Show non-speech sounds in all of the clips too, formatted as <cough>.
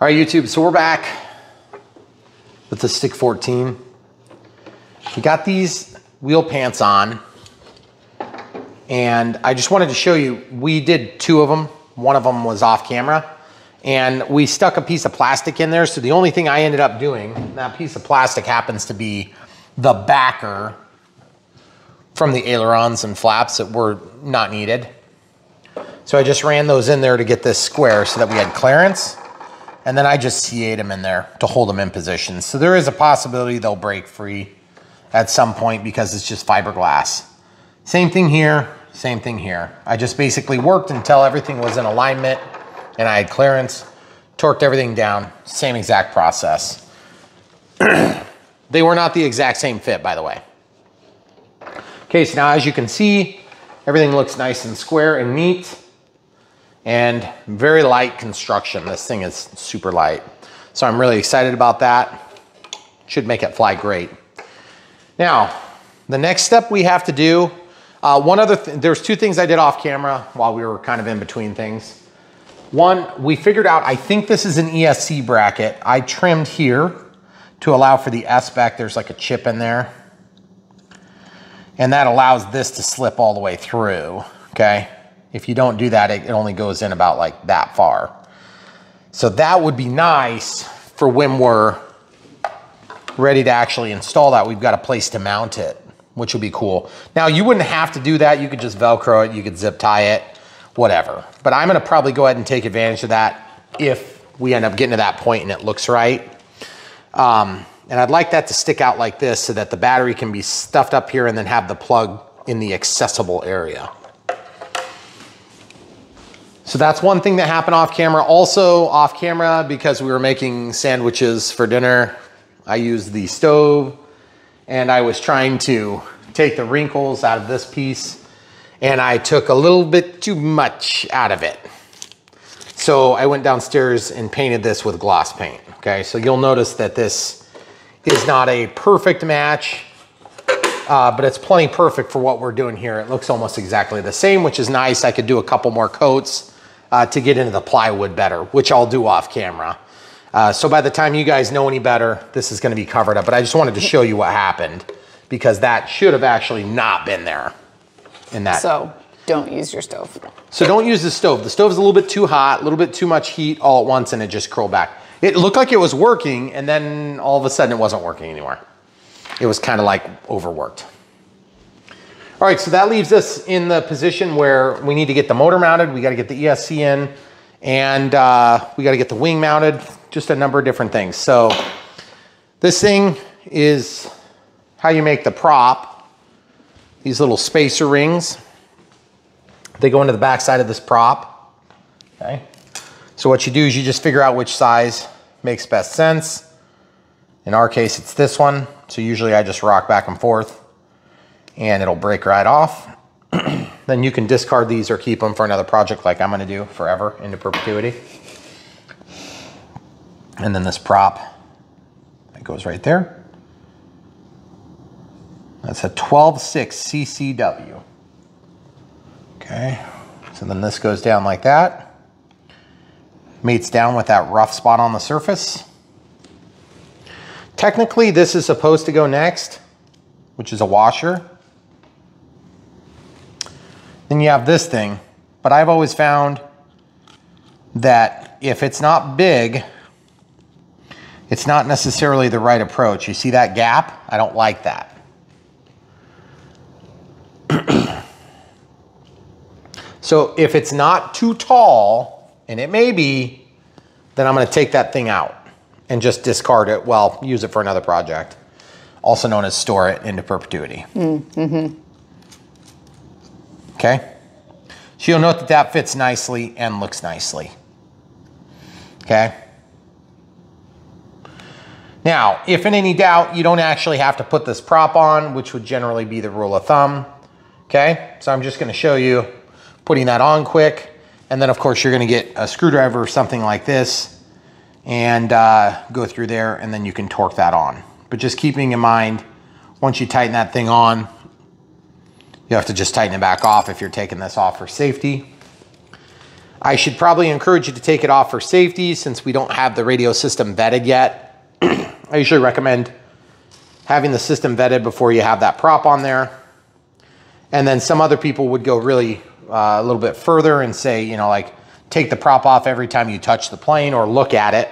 All right, YouTube, so we're back with the Stick 14. We got these wheel pants on, and I just wanted to show you, we did two of them. One of them was off camera, and we stuck a piece of plastic in there. So the only thing I ended up doing, that piece of plastic happens to be the backer from the ailerons and flaps that were not needed. So I just ran those in there to get this square so that we had clearance. And then I just CA them in there to hold them in position. So there is a possibility they'll break free at some point because it's just fiberglass. Same thing here, same thing here. I just basically worked until everything was in alignment and I had clearance, torqued everything down, same exact process. <clears throat> they were not the exact same fit, by the way. Okay, so now as you can see, everything looks nice and square and neat and very light construction. This thing is super light. So I'm really excited about that. Should make it fly great. Now, the next step we have to do, uh, one other, th there's two things I did off camera while we were kind of in between things. One, we figured out, I think this is an ESC bracket. I trimmed here to allow for the S back. There's like a chip in there. And that allows this to slip all the way through, okay? If you don't do that, it only goes in about like that far. So that would be nice for when we're ready to actually install that. We've got a place to mount it, which would be cool. Now you wouldn't have to do that. You could just Velcro it, you could zip tie it, whatever. But I'm gonna probably go ahead and take advantage of that if we end up getting to that point and it looks right. Um, and I'd like that to stick out like this so that the battery can be stuffed up here and then have the plug in the accessible area. So that's one thing that happened off camera. Also off camera, because we were making sandwiches for dinner, I used the stove and I was trying to take the wrinkles out of this piece and I took a little bit too much out of it. So I went downstairs and painted this with gloss paint. Okay, so you'll notice that this is not a perfect match, uh, but it's plenty perfect for what we're doing here. It looks almost exactly the same, which is nice. I could do a couple more coats uh, to get into the plywood better, which I'll do off camera. Uh, so by the time you guys know any better, this is gonna be covered up, but I just wanted to show you what happened because that should have actually not been there in that. So don't use your stove. So don't use the stove. The stove's a little bit too hot, a little bit too much heat all at once and it just curled back. It looked like it was working and then all of a sudden it wasn't working anymore. It was kind of like overworked. All right, so that leaves us in the position where we need to get the motor mounted, we gotta get the ESC in, and uh, we gotta get the wing mounted, just a number of different things. So this thing is how you make the prop, these little spacer rings. They go into the back side of this prop, okay? So what you do is you just figure out which size makes best sense. In our case, it's this one. So usually I just rock back and forth and it'll break right off. <clears throat> then you can discard these or keep them for another project like I'm gonna do forever into perpetuity. And then this prop, it goes right there. That's a 12.6 CCW. Okay, so then this goes down like that. Mates down with that rough spot on the surface. Technically, this is supposed to go next, which is a washer. Then you have this thing, but I've always found that if it's not big, it's not necessarily the right approach. You see that gap? I don't like that. <clears throat> so if it's not too tall, and it may be, then I'm gonna take that thing out and just discard it, well, use it for another project, also known as store it into perpetuity. Mm -hmm. Okay? So you'll note that that fits nicely and looks nicely. Okay? Now, if in any doubt, you don't actually have to put this prop on, which would generally be the rule of thumb. Okay? So I'm just gonna show you putting that on quick. And then of course you're gonna get a screwdriver or something like this and uh, go through there and then you can torque that on. But just keeping in mind, once you tighten that thing on, you have to just tighten it back off if you're taking this off for safety. I should probably encourage you to take it off for safety since we don't have the radio system vetted yet. <clears throat> I usually recommend having the system vetted before you have that prop on there. And then some other people would go really uh, a little bit further and say, you know, like take the prop off every time you touch the plane or look at it.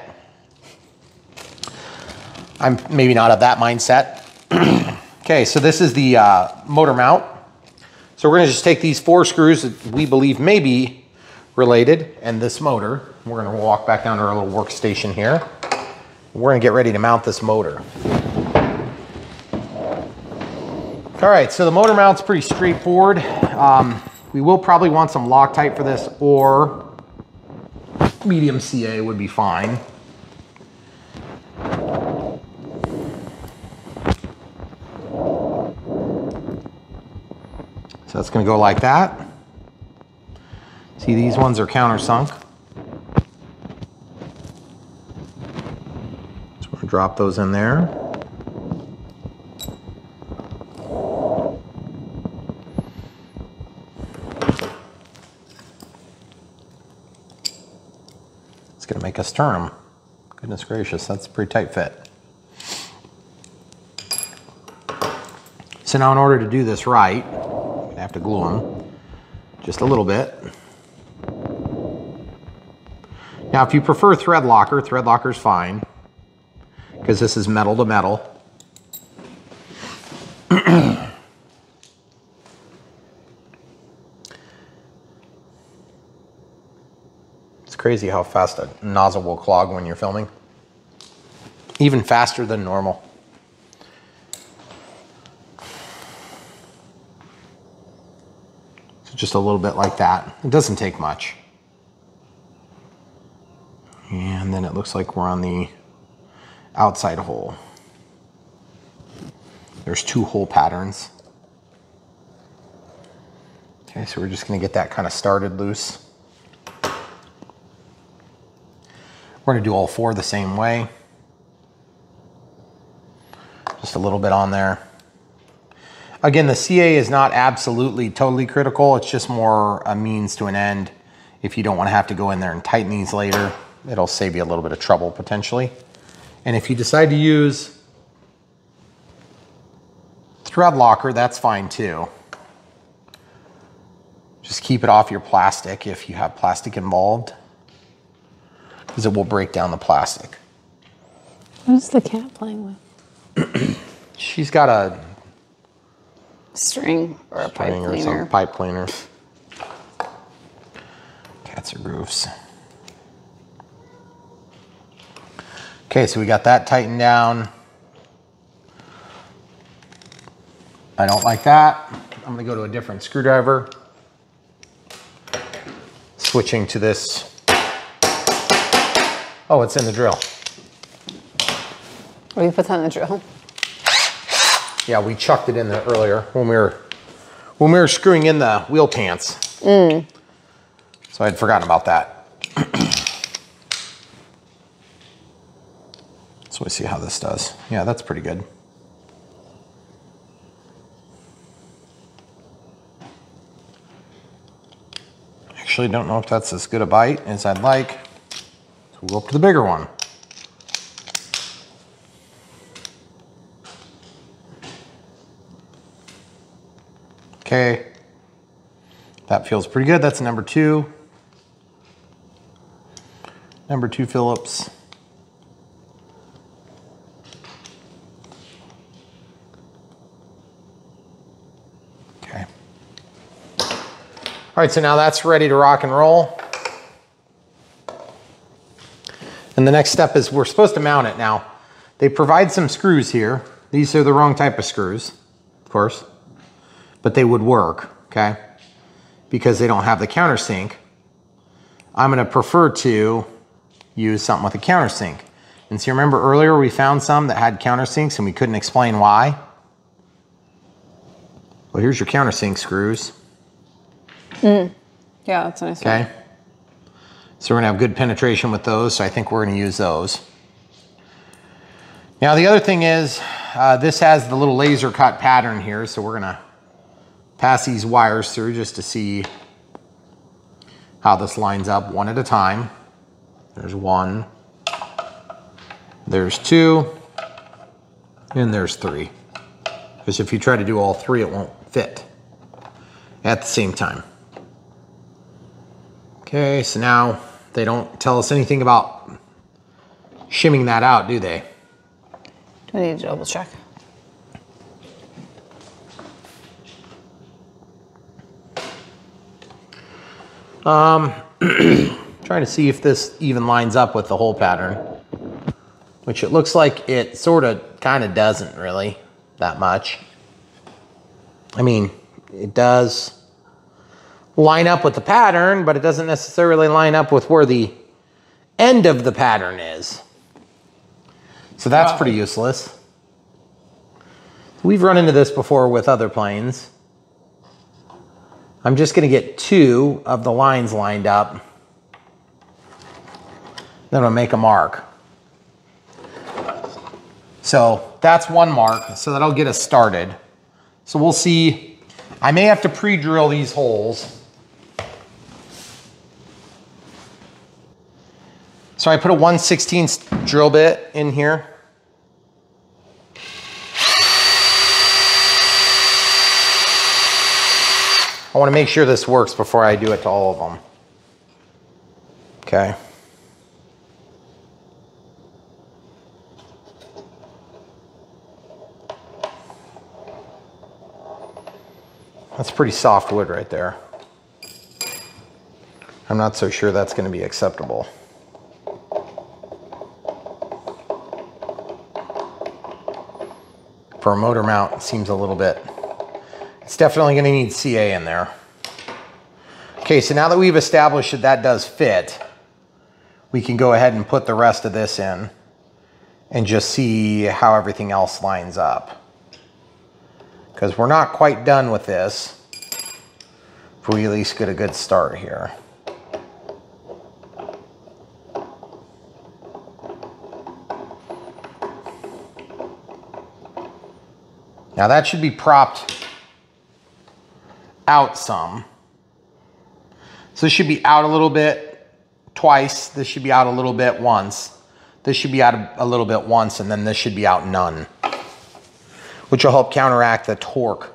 I'm maybe not of that mindset. <clears throat> okay, so this is the uh, motor mount. So we're gonna just take these four screws that we believe may be related and this motor. We're gonna walk back down to our little workstation here. We're gonna get ready to mount this motor. All right, so the motor mount's pretty straightforward. Um, we will probably want some Loctite for this or medium CA would be fine. So it's gonna go like that. See, these ones are countersunk. So we're gonna drop those in there. It's gonna make us turn them. Goodness gracious, that's a pretty tight fit. So now in order to do this right, have to glue them just a little bit. Now, if you prefer thread locker, thread locker is fine because this is metal to metal. <clears throat> it's crazy how fast a nozzle will clog when you're filming. Even faster than normal. Just a little bit like that. It doesn't take much. And then it looks like we're on the outside hole. There's two hole patterns. Okay, so we're just gonna get that kind of started loose. We're gonna do all four the same way. Just a little bit on there. Again, the CA is not absolutely totally critical. It's just more a means to an end. If you don't want to have to go in there and tighten these later, it'll save you a little bit of trouble potentially. And if you decide to use thread locker, that's fine too. Just keep it off your plastic if you have plastic involved because it will break down the plastic. What is the cat playing with? She's got a String or a pipe string or some cleaner. pipe cleaner. Cats are roofs. Okay, so we got that tightened down. I don't like that. I'm gonna go to a different screwdriver. Switching to this. Oh, it's in the drill. Will you put that in the drill? Yeah, we chucked it in there earlier when we were when we were screwing in the wheel pants. Mm. So I'd forgotten about that. <clears throat> so we see how this does. Yeah, that's pretty good. Actually, don't know if that's as good a bite as I'd like. So we'll go up to the bigger one. Okay. That feels pretty good. That's number two. Number two Phillips. Okay. All right, so now that's ready to rock and roll. And the next step is we're supposed to mount it. Now, they provide some screws here. These are the wrong type of screws, of course but they would work, okay? Because they don't have the countersink. I'm gonna prefer to use something with a countersink. And so you remember earlier we found some that had countersinks and we couldn't explain why? Well, here's your countersink screws, Yeah, that's nice. one. okay? So we're gonna have good penetration with those, so I think we're gonna use those. Now the other thing is, uh, this has the little laser cut pattern here, so we're gonna pass these wires through just to see how this lines up one at a time. There's one, there's two, and there's three. Because if you try to do all three, it won't fit at the same time. Okay, so now they don't tell us anything about shimming that out, do they? Do I need to double check? Um, <clears throat> trying to see if this even lines up with the whole pattern. Which it looks like it sort of kind of doesn't really that much. I mean, it does line up with the pattern, but it doesn't necessarily line up with where the end of the pattern is. So that's pretty useless. We've run into this before with other planes. I'm just to get two of the lines lined up. Then I'll make a mark. So that's one mark, so that'll get us started. So we'll see. I may have to pre-drill these holes. So I put a 1 16th drill bit in here. I want to make sure this works before I do it to all of them. Okay. That's pretty soft wood right there. I'm not so sure that's going to be acceptable. For a motor mount, it seems a little bit it's definitely going to need CA in there. Okay, so now that we've established that that does fit, we can go ahead and put the rest of this in and just see how everything else lines up. Because we're not quite done with this. If we at least get a good start here. Now that should be propped out some. So this should be out a little bit twice. This should be out a little bit once. This should be out a little bit once, and then this should be out none, which will help counteract the torque.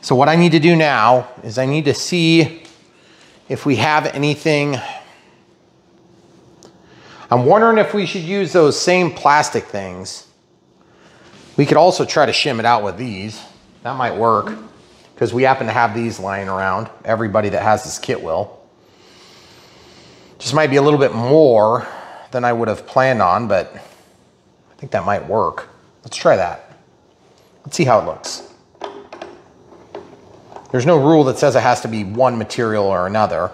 So what I need to do now is I need to see if we have anything. I'm wondering if we should use those same plastic things. We could also try to shim it out with these. That might work because we happen to have these lying around. Everybody that has this kit will. Just might be a little bit more than I would have planned on, but I think that might work. Let's try that. Let's see how it looks. There's no rule that says it has to be one material or another.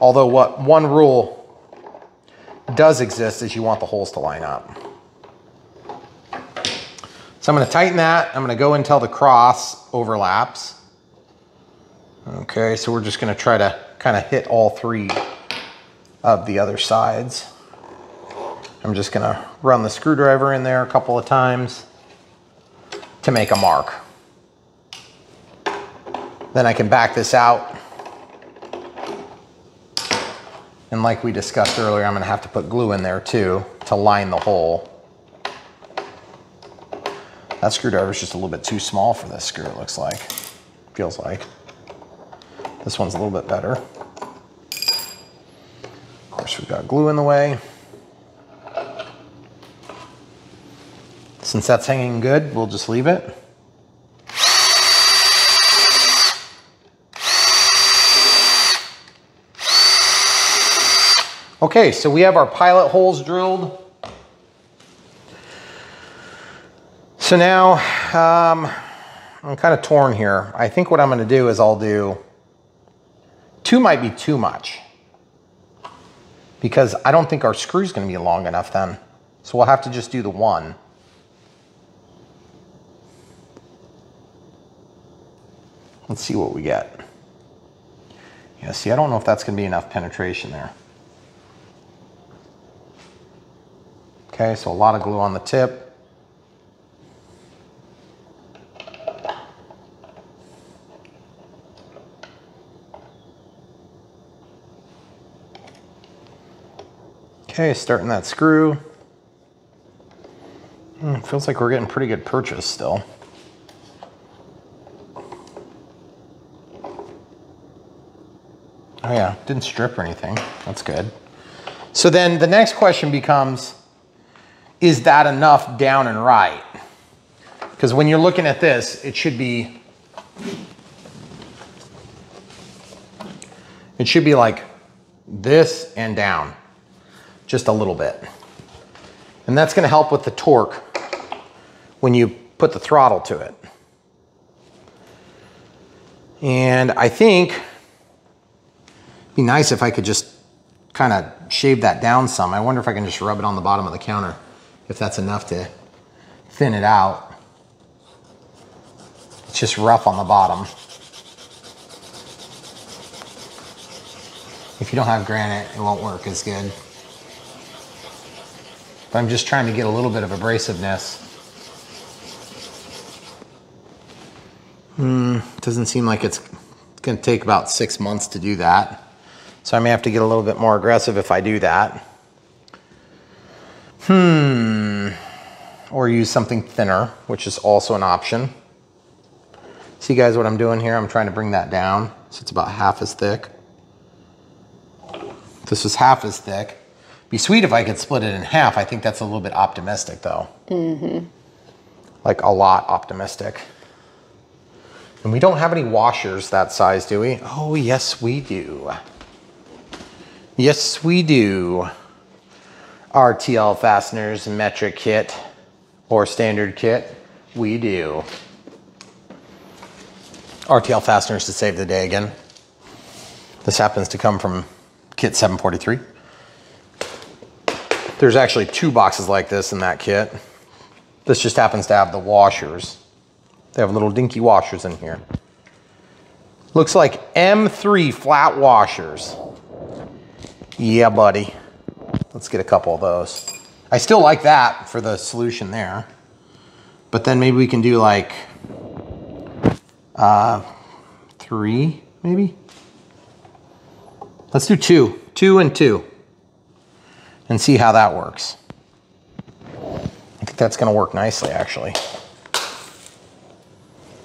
Although what one rule does exist is you want the holes to line up. So I'm gonna tighten that. I'm gonna go until the cross overlaps. Okay, so we're just gonna try to kind of hit all three of the other sides. I'm just gonna run the screwdriver in there a couple of times to make a mark. Then I can back this out. And like we discussed earlier, I'm gonna have to put glue in there too to line the hole. That screwdriver is just a little bit too small for this screw, it looks like. Feels like. This one's a little bit better. Of course, we've got glue in the way. Since that's hanging good, we'll just leave it. Okay, so we have our pilot holes drilled. So now, um, I'm kind of torn here. I think what I'm gonna do is I'll do Two might be too much because I don't think our screw's gonna be long enough then. So we'll have to just do the one. Let's see what we get. Yeah, see, I don't know if that's gonna be enough penetration there. Okay, so a lot of glue on the tip. Okay, starting that screw. Hmm, feels like we're getting pretty good purchase still. Oh yeah, didn't strip or anything. That's good. So then the next question becomes, is that enough down and right? Because when you're looking at this, it should be, it should be like this and down, just a little bit. And that's gonna help with the torque when you put the throttle to it. And I think it'd be nice if I could just kind of shave that down some. I wonder if I can just rub it on the bottom of the counter, if that's enough to thin it out. It's just rough on the bottom. If you don't have granite, it won't work as good. But I'm just trying to get a little bit of abrasiveness. Hmm, doesn't seem like it's gonna take about six months to do that. So I may have to get a little bit more aggressive if I do that. Hmm, or use something thinner, which is also an option. See guys what I'm doing here? I'm trying to bring that down so it's about half as thick. This is half as thick. Be sweet if I could split it in half. I think that's a little bit optimistic though. Mm-hmm. Like a lot optimistic. And we don't have any washers that size, do we? Oh, yes, we do. Yes, we do. RTL fasteners, metric kit, or standard kit. We do. RTL fasteners to save the day again. This happens to come from kit 743. There's actually two boxes like this in that kit. This just happens to have the washers. They have little dinky washers in here. Looks like M3 flat washers. Yeah, buddy. Let's get a couple of those. I still like that for the solution there. But then maybe we can do like uh, three, maybe? Let's do two, two and two, and see how that works. I think that's gonna work nicely, actually.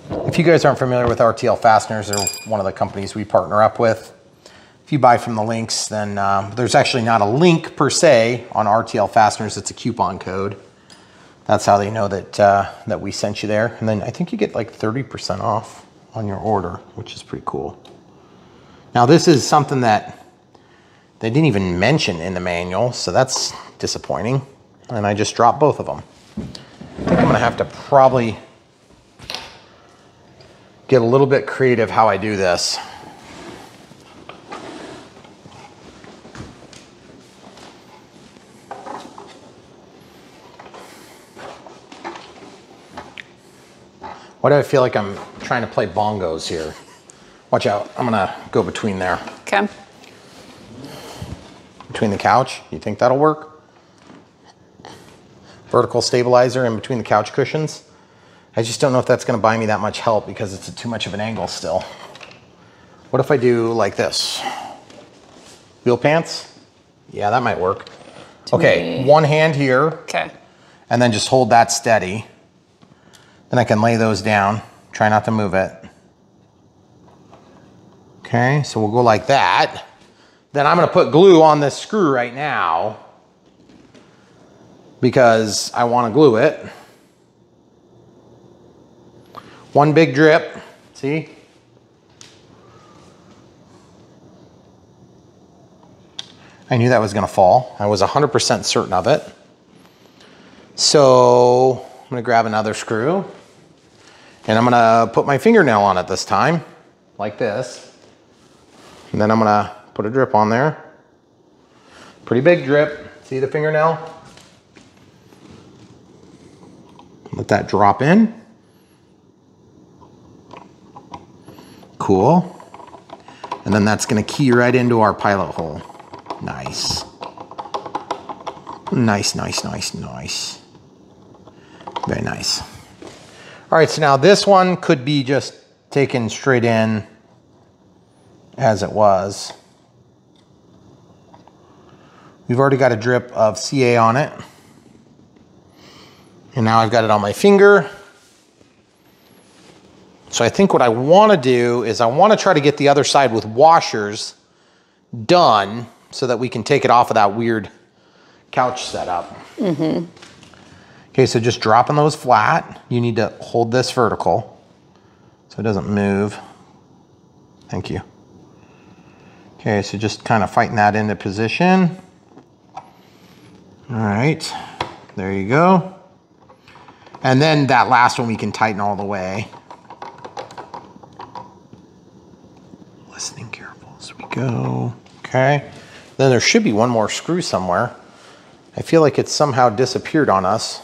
If you guys aren't familiar with RTL Fasteners, they're one of the companies we partner up with. If you buy from the links, then um, there's actually not a link per se on RTL Fasteners, it's a coupon code. That's how they know that, uh, that we sent you there. And then I think you get like 30% off on your order, which is pretty cool. Now this is something that they didn't even mention in the manual, so that's disappointing. And I just dropped both of them. I think I'm gonna have to probably get a little bit creative how I do this. Why do I feel like I'm trying to play bongos here? Watch out, I'm gonna go between there. Okay. Between the couch, you think that'll work? Vertical stabilizer in between the couch cushions. I just don't know if that's gonna buy me that much help because it's too much of an angle still. What if I do like this? Wheel pants? Yeah, that might work. Okay, me. one hand here, Okay. and then just hold that steady. Then I can lay those down. Try not to move it. Okay, so we'll go like that. Then I'm gonna put glue on this screw right now because I wanna glue it. One big drip, see? I knew that was gonna fall. I was 100% certain of it. So I'm gonna grab another screw and I'm gonna put my fingernail on it this time, like this. And then I'm gonna put a drip on there. Pretty big drip. See the fingernail? Let that drop in. Cool. And then that's gonna key right into our pilot hole. Nice. Nice, nice, nice, nice. Very nice. All right, so now this one could be just taken straight in as it was. We've already got a drip of CA on it. And now I've got it on my finger. So I think what I want to do is I want to try to get the other side with washers done so that we can take it off of that weird couch setup. Mm-hmm. Okay, so just dropping those flat. You need to hold this vertical so it doesn't move. Thank you. Okay, so just kind of fighting that into position. All right, there you go. And then that last one we can tighten all the way. Listening careful as we go. Okay. Then there should be one more screw somewhere. I feel like it's somehow disappeared on us.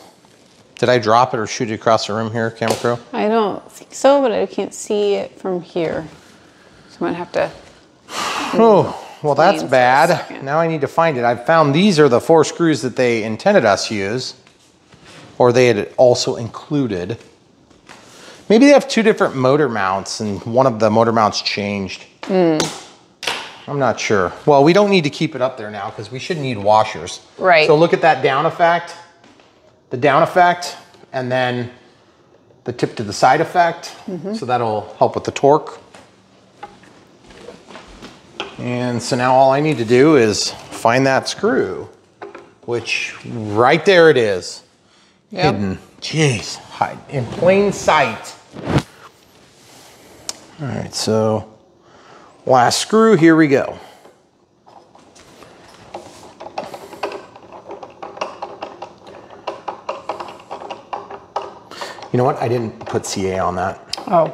Did I drop it or shoot it across the room here, camera crew? I don't think so, but I can't see it from here. So I might have to. Oh, well, that's Planes for a bad. Now I need to find it. I found these are the four screws that they intended us to use, or they had also included. Maybe they have two different motor mounts, and one of the motor mounts changed. Hmm. I'm not sure. Well, we don't need to keep it up there now because we should need washers. Right. So look at that down effect, the down effect, and then the tip to the side effect. Mm-hmm. So that'll help with the torque. And so now all I need to do is find that screw, which right there it is. Yep. Hidden. Jeez, hide in plain sight. All right, so last screw, here we go. You know what? I didn't put CA on that. Oh,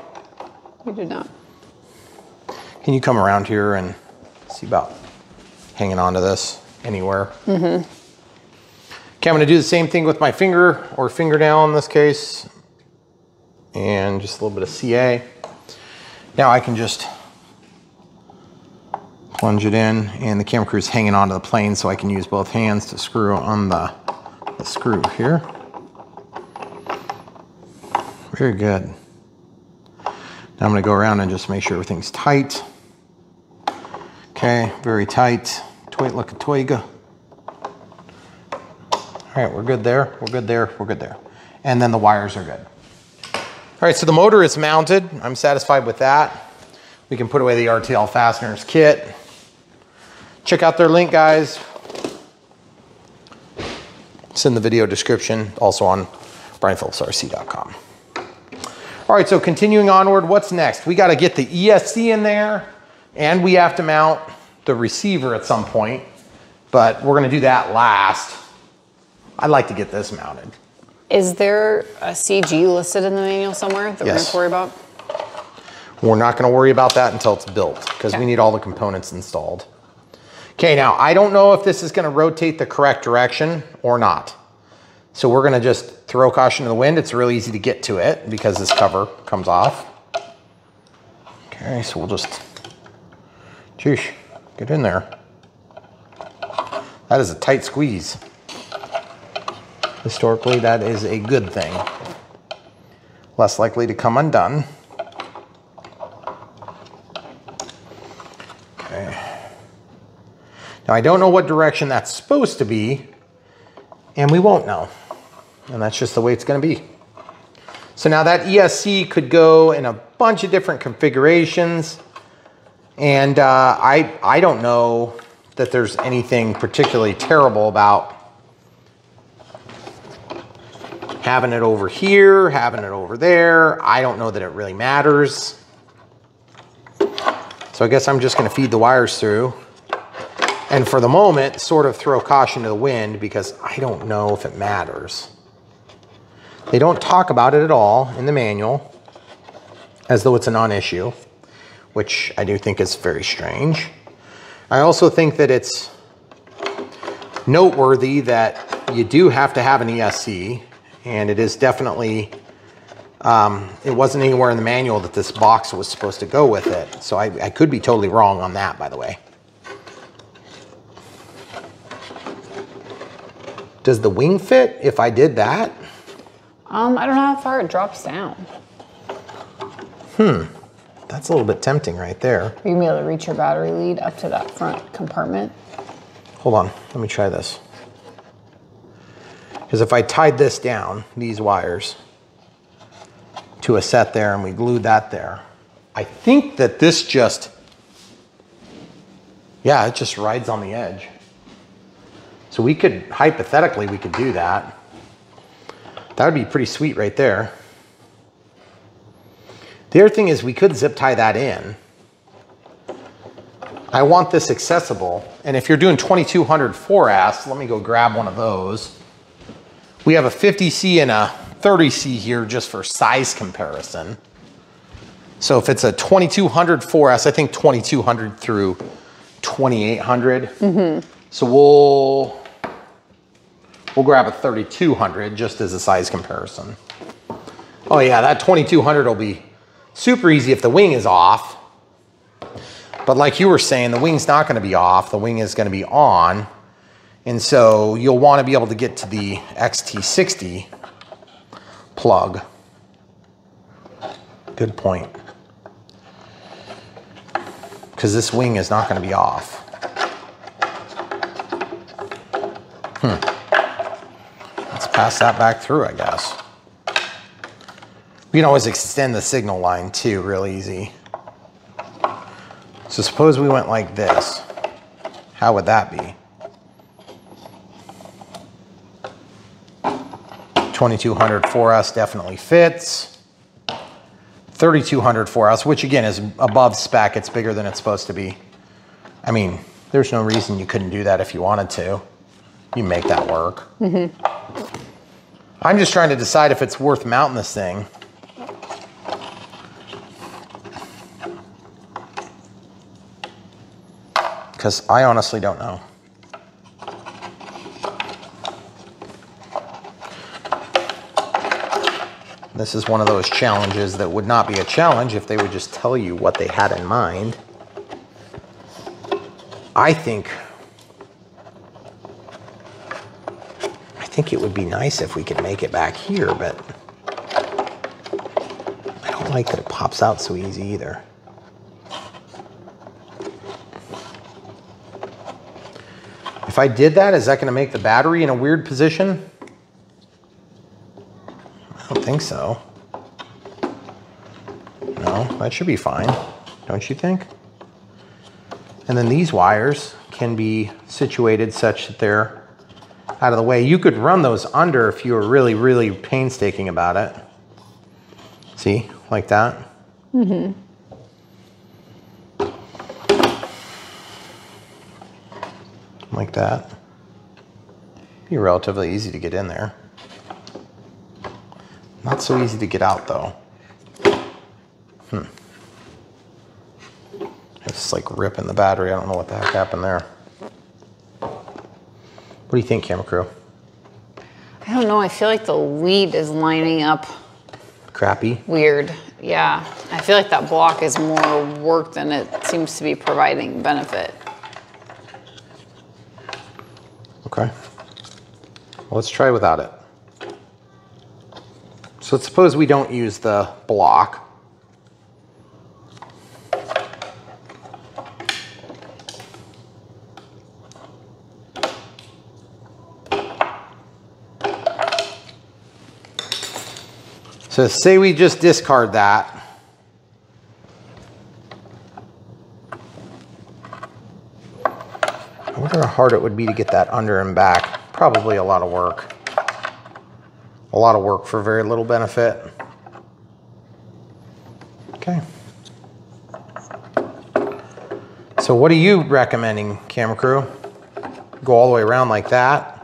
we did not. Can you come around here and see about hanging on to this anywhere? Mm-hmm. Okay, I'm gonna do the same thing with my finger or fingernail in this case. And just a little bit of CA. Now I can just plunge it in and the camera crew is hanging onto the plane so I can use both hands to screw on the, the screw here. Very good. Now I'm gonna go around and just make sure everything's tight. Okay, very tight. Toit like a toiga. All right, we're good there. We're good there. We're good there. And then the wires are good. All right, so the motor is mounted. I'm satisfied with that. We can put away the RTL fasteners kit. Check out their link, guys. It's in the video description, also on brianphillipsrc.com. All right, so continuing onward, what's next? We got to get the ESC in there and we have to mount the receiver at some point, but we're going to do that last. I'd like to get this mounted. Is there a CG listed in the manual somewhere that we're going to worry about? We're not going to worry about that until it's built because Okay. we need all the components installed. Okay, now I don't know if this is going to rotate the correct direction or not. So we're going to just throw caution to the wind. It's real easy to get to it because this cover comes off. Okay, so we'll just, Sheesh, get in there. That is a tight squeeze. Historically, that is a good thing. Less likely to come undone. Okay. Now I don't know what direction that's supposed to be, and we won't know. And that's just the way it's gonna be. So now that ESC could go in a bunch of different configurations, and uh, I, I don't know that there's anything particularly terrible about having it over here, having it over there. I don't know that it really matters. So I guess I'm just gonna feed the wires through. And for the moment, sort of throw caution to the wind because I don't know if it matters. They don't talk about it at all in the manual as though it's a non-issue, which I do think is very strange. I also think that it's noteworthy that you do have to have an ESC and it is definitely um, it wasn't anywhere in the manual that this box was supposed to go with it. So I, I could be totally wrong on that, by the way. Does the wing fit if I did that? Um, I don't know how far it drops down. That's a little bit tempting right there. Are you gonna be able to reach your battery lead up to that front compartment? Hold on, let me try this. Because if I tied this down, these wires, to a set there and we glued that there, I think that this just, yeah, it just rides on the edge. So we could, hypothetically, we could do that. That would be pretty sweet right there. The other thing is we could zip tie that in. I want this accessible. And if you're doing 2200 4S, let me go grab one of those. We have a 50C and a 30C here just for size comparison. So if it's a 2200 4S, I think 2200 through 2800. Mm -hmm. So we'll, we'll grab a 3200 just as a size comparison. Oh yeah, that 2200 will be super easy if the wing is off. But like you were saying, the wing's not gonna be off, the wing is gonna be on. And so you'll wanna be able to get to the XT60 plug. Good point. Because this wing is not gonna be off. Hmm. Let's pass that back through, I guess. We can always extend the signal line too, real easy. So suppose we went like this. How would that be? 2200 4S definitely fits. 3200 4S, which again is above spec, it's bigger than it's supposed to be. I mean, there's no reason you couldn't do that if you wanted to. You make that work. Mm-hmm. I'm just trying to decide if it's worth mounting this thing. Because I honestly don't know. This is one of those challenges that would not be a challenge if they would just tell you what they had in mind. I think I think it would be nice if we could make it back here, but I don't like that it pops out so easy either. If I did that, is that going to make the battery in a weird position? I don't think so. No, that should be fine, don't you think? And then these wires can be situated such that they're out of the way. You could run those under if you were really, really painstaking about it. See, like that. Mm-hmm. Like that. Be relatively easy to get in there. Not so easy to get out though. Hmm. It's like ripping the battery. I don't know what the heck happened there. What do you think, camera crew? I don't know. I feel like the lead is lining up Crappy? weird. Yeah. I feel like that block is more work than it seems to be providing benefit. Okay. Well, let's try without it. So let's suppose we don't use the block. So say we just discard that. Wonder how hard it would be to get that under and back. Probably a lot of work. A lot of work for very little benefit. Okay. So what are you recommending, camera crew? Go all the way around like that?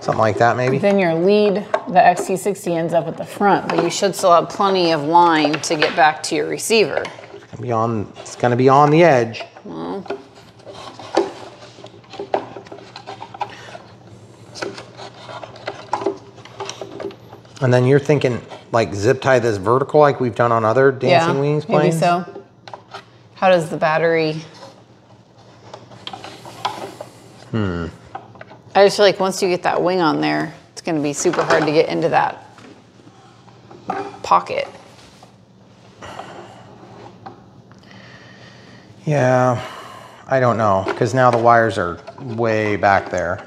Something like that maybe? Then your lead, the XT60 ends up at the front, but you should still have plenty of line to get back to your receiver. It's Gonna be on, it's gonna be on the edge. And then you're thinking like zip tie this vertical like we've done on other Dancing Wings planes? maybe so. How does the battery? Hmm. I just feel like once you get that wing on there, it's going to be super hard to get into that pocket. Yeah. I don't know, because now the wires are way back there.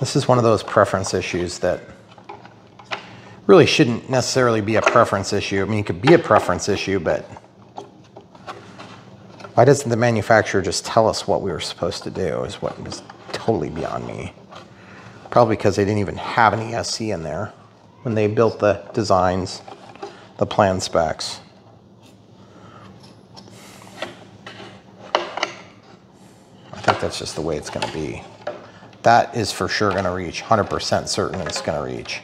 This is one of those preference issues that really shouldn't necessarily be a preference issue. I mean, it could be a preference issue, but why doesn't the manufacturer just tell us what we were supposed to do is what is totally beyond me. Probably because they didn't even have an ESC in there when they built the designs, the plan specs. I think that's just the way it's gonna be. That is for sure gonna reach, 100% certain it's gonna reach.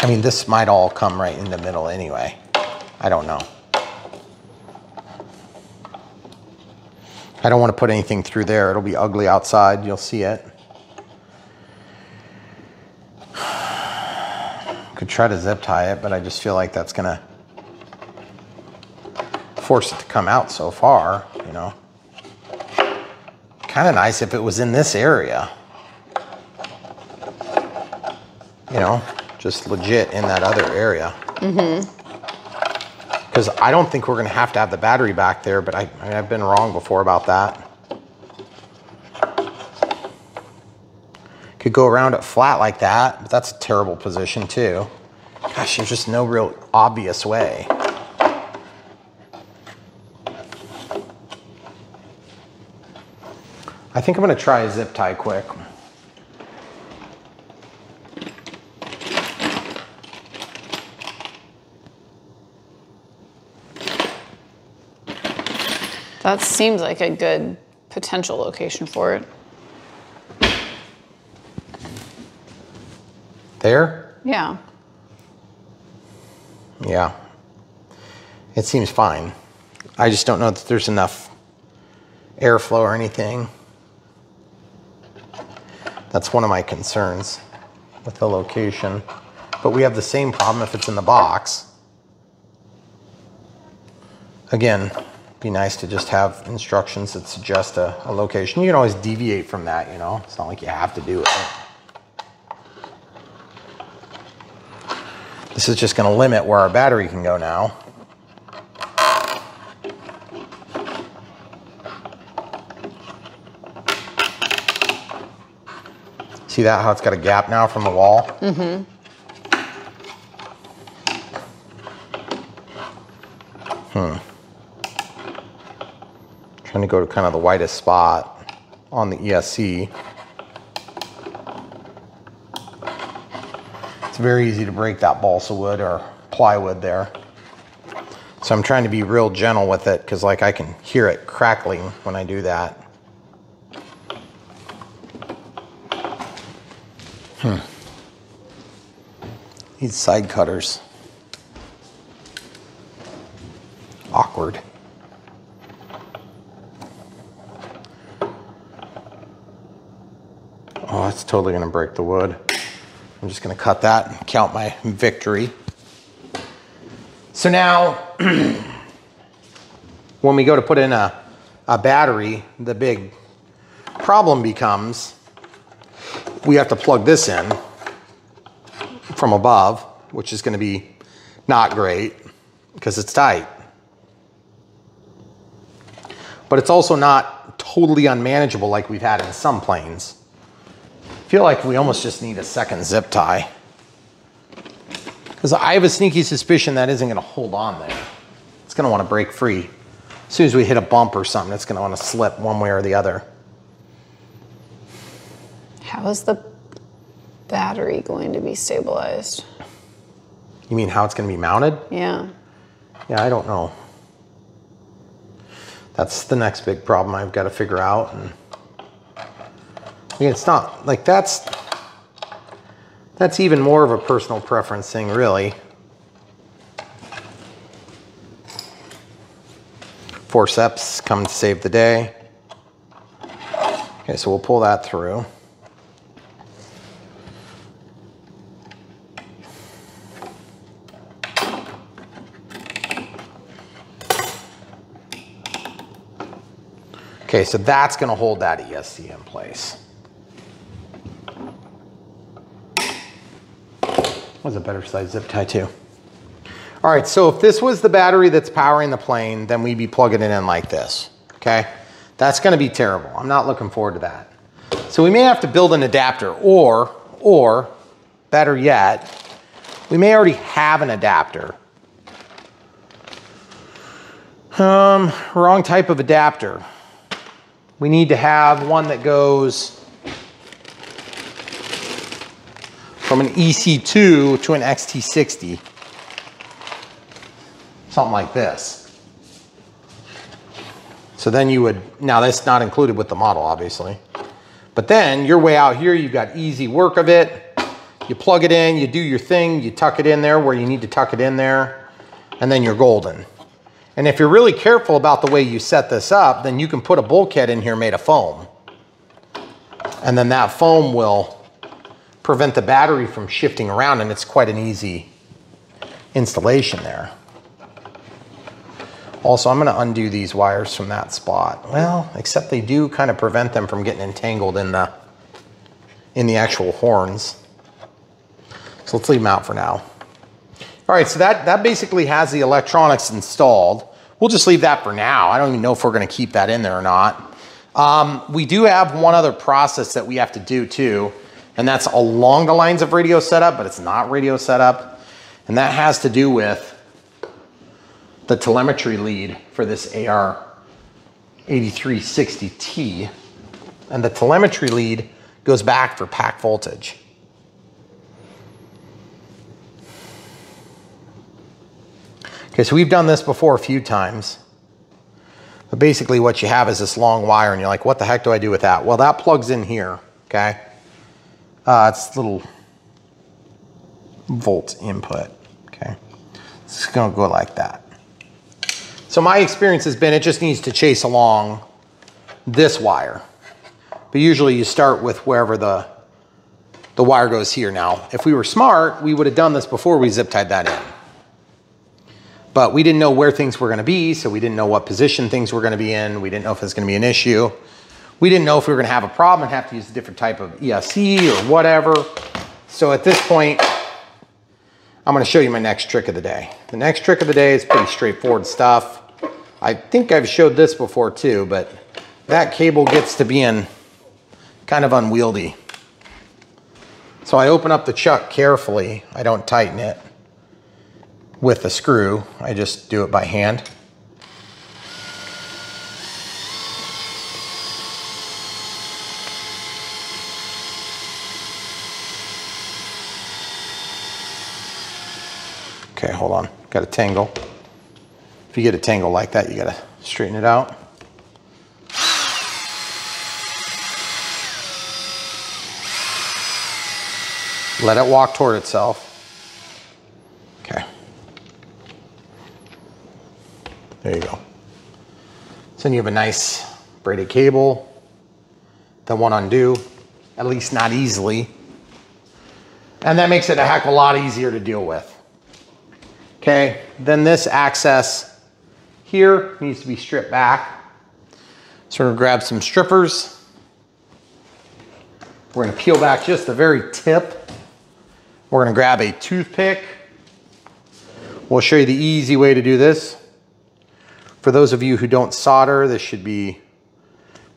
I mean, this might all come right in the middle anyway. I don't know. I don't want to put anything through there. It'll be ugly outside. You'll see it. <sighs> Could try to zip tie it, but I just feel like that's going to force it to come out so far, you know. Kind of nice if it was in this area. You know, just legit in that other area. Mm-hmm. Because I don't think we're going to have to have the battery back there, but I, I mean, I've been wrong before about that. Could go around it flat like that, but that's a terrible position too. Gosh, there's just no real obvious way. I think I'm going to try a zip tie quick. That seems like a good potential location for it. There? Yeah. Yeah. It seems fine. I just don't know that there's enough airflow or anything. That's one of my concerns with the location. But we have the same problem if it's in the box. Again, be nice to just have instructions that suggest a, a location. You can always deviate from that, you know? It's not like you have to do it. This is just gonna limit where our battery can go now. See that, how it's got a gap now from the wall? Mm-hmm. Hmm. Trying to go to kind of the widest spot on the ESC. It's very easy to break that balsa wood or plywood there. So I'm trying to be real gentle with it because like I can hear it crackling when I do that. Hmm. These side cutters. Awkward. Oh, it's totally gonna break the wood. I'm just gonna cut that and count my victory. So now, <clears throat> when we go to put in a, a battery, the big problem becomes we have to plug this in from above, which is gonna be not great because it's tight. But it's also not totally unmanageable like we've had in some planes feel like we almost just need a second zip tie. Because I have a sneaky suspicion that isn't going to hold on there. It's going to want to break free. As soon as we hit a bump or something, it's going to want to slip one way or the other. How is the battery going to be stabilized? You mean how it's going to be mounted? Yeah. Yeah, I don't know. That's the next big problem I've got to figure out. And I mean, it's not like that's that's even more of a personal preference thing, really. Forceps come to save the day. Okay, so we'll pull that through. Okay, so that's gonna hold that ESC in place. was a better size zip tie too. All right, so if this was the battery that's powering the plane, then we'd be plugging it in like this, okay? That's gonna be terrible. I'm not looking forward to that. So we may have to build an adapter or, or better yet, we may already have an adapter. Um, wrong type of adapter. We need to have one that goes from an EC2 to an XT60. Something like this. So then you would, now that's not included with the model, obviously. But then you're way out here, you've got easy work of it. You plug it in, you do your thing, you tuck it in there where you need to tuck it in there, and then you're golden. And if you're really careful about the way you set this up, then you can put a bulkhead in here made of foam. And then that foam will prevent the battery from shifting around and it's quite an easy installation there. Also, I'm gonna undo these wires from that spot. Well, except they do kind of prevent them from getting entangled in the, in the actual horns. So let's leave them out for now. All right, so that, that basically has the electronics installed. We'll just leave that for now. I don't even know if we're gonna keep that in there or not. Um, we do have one other process that we have to do too, and that's along the lines of radio setup, but it's not radio setup. And that has to do with the telemetry lead for this AR 8360T. And the telemetry lead goes back for pack voltage. Okay, so we've done this before a few times. But basically what you have is this long wire and you're like, what the heck do I do with that? Well, that plugs in here, okay? Uh, it's little volt input, okay? It's gonna go like that. So my experience has been it just needs to chase along this wire. But usually you start with wherever the, the wire goes here. Now, if we were smart, we would have done this before we zip tied that in. But we didn't know where things were gonna be, so we didn't know what position things were gonna be in. We didn't know if it was gonna be an issue. We didn't know if we were gonna have a problem and have to use a different type of ESC or whatever. So at this point, I'm gonna show you my next trick of the day. The next trick of the day is pretty straightforward stuff. I think I've showed this before too, but that cable gets to being kind of unwieldy. So I open up the chuck carefully. I don't tighten it with the screw. I just do it by hand. Okay, hold on. Got a tangle. If you get a tangle like that, you gotta straighten it out. Let it walk toward itself. There you go. So then you have a nice braided cable that won't undo, at least not easily. And that makes it a heck of a lot easier to deal with. Okay, then this access here needs to be stripped back. So we're gonna grab some strippers. We're gonna peel back just the very tip. We're gonna grab a toothpick. We'll show you the easy way to do this. For those of you who don't solder, this should be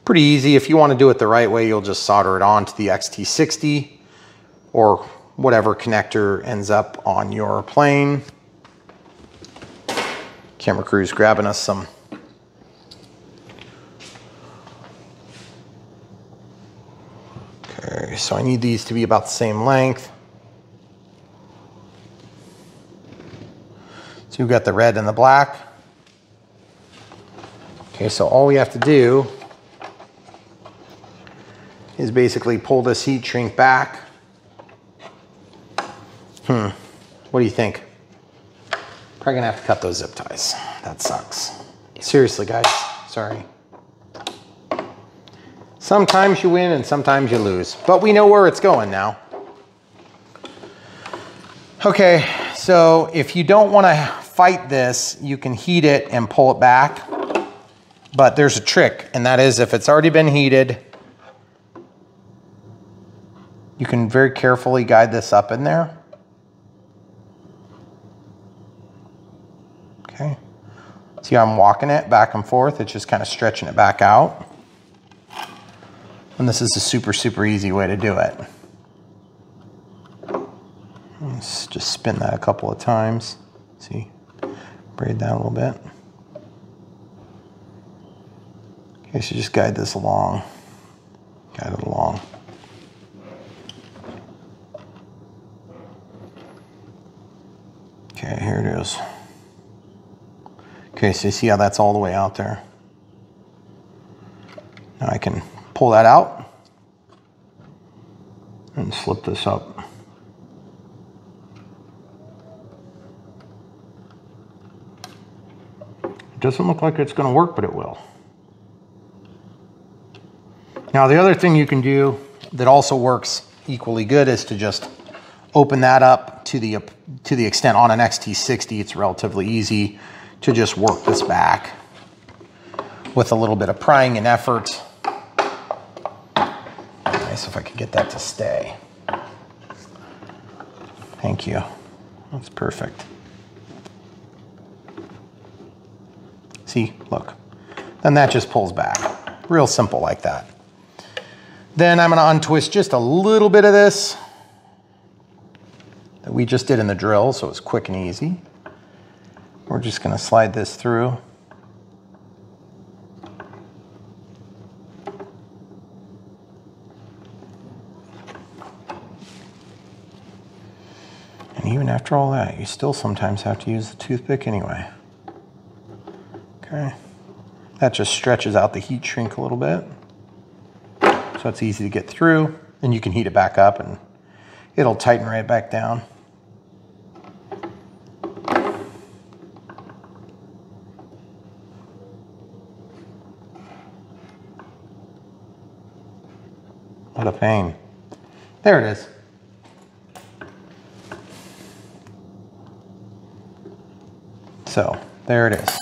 pretty easy. If you wanna do it the right way, you'll just solder it onto the XT60 or whatever connector ends up on your plane. Camera crew's grabbing us some Okay, so I need these to be about the same length. So you've got the red and the black. Okay, so all we have to do is basically pull this heat shrink back. Hmm, what do you think? Probably gonna have to cut those zip ties. That sucks. Seriously, guys, sorry. Sometimes you win and sometimes you lose, but we know where it's going now. Okay, so if you don't wanna fight this, you can heat it and pull it back. But there's a trick, and that is if it's already been heated, you can very carefully guide this up in there. Okay. See how I'm walking it back and forth? It's just kind of stretching it back out. And this is a super, super easy way to do it. Let's just spin that a couple of times. See, braid that a little bit. Okay, so just guide this along. Guide it along. Okay, here it is. Okay, so you see how that's all the way out there. Now I can pull that out and slip this up. It doesn't look like it's going to work, but it will. Now the other thing you can do that also works equally good is to just open that up to the to the extent on an XT60 it's relatively easy to just work this back with a little bit of prying and effort. Nice if I could get that to stay. Thank you. That's perfect. See, look. Then that just pulls back. Real simple like that. Then I'm gonna untwist just a little bit of this that we just did in the drill, so it's quick and easy. We're just gonna slide this through. And even after all that, you still sometimes have to use the toothpick anyway. Okay. That just stretches out the heat shrink a little bit. So it's easy to get through. And you can heat it back up and it'll tighten right back down. What a pain. There it is. So there it is.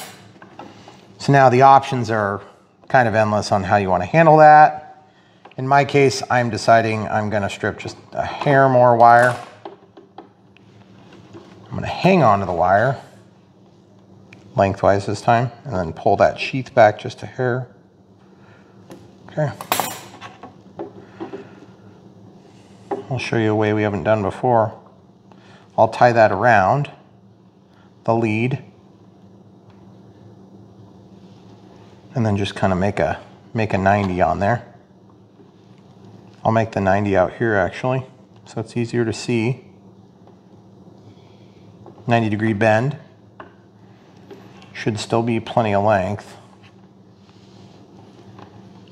So now the options are kind of endless on how you want to handle that. In my case, I'm deciding I'm going to strip just a hair more wire. I'm going to hang on to the wire lengthwise this time and then pull that sheath back just a hair. Okay. I'll show you a way we haven't done before. I'll tie that around the lead and then just kind of make a make a 90 on there. I'll make the 90 out here actually so it's easier to see. 90 degree bend. Should still be plenty of length.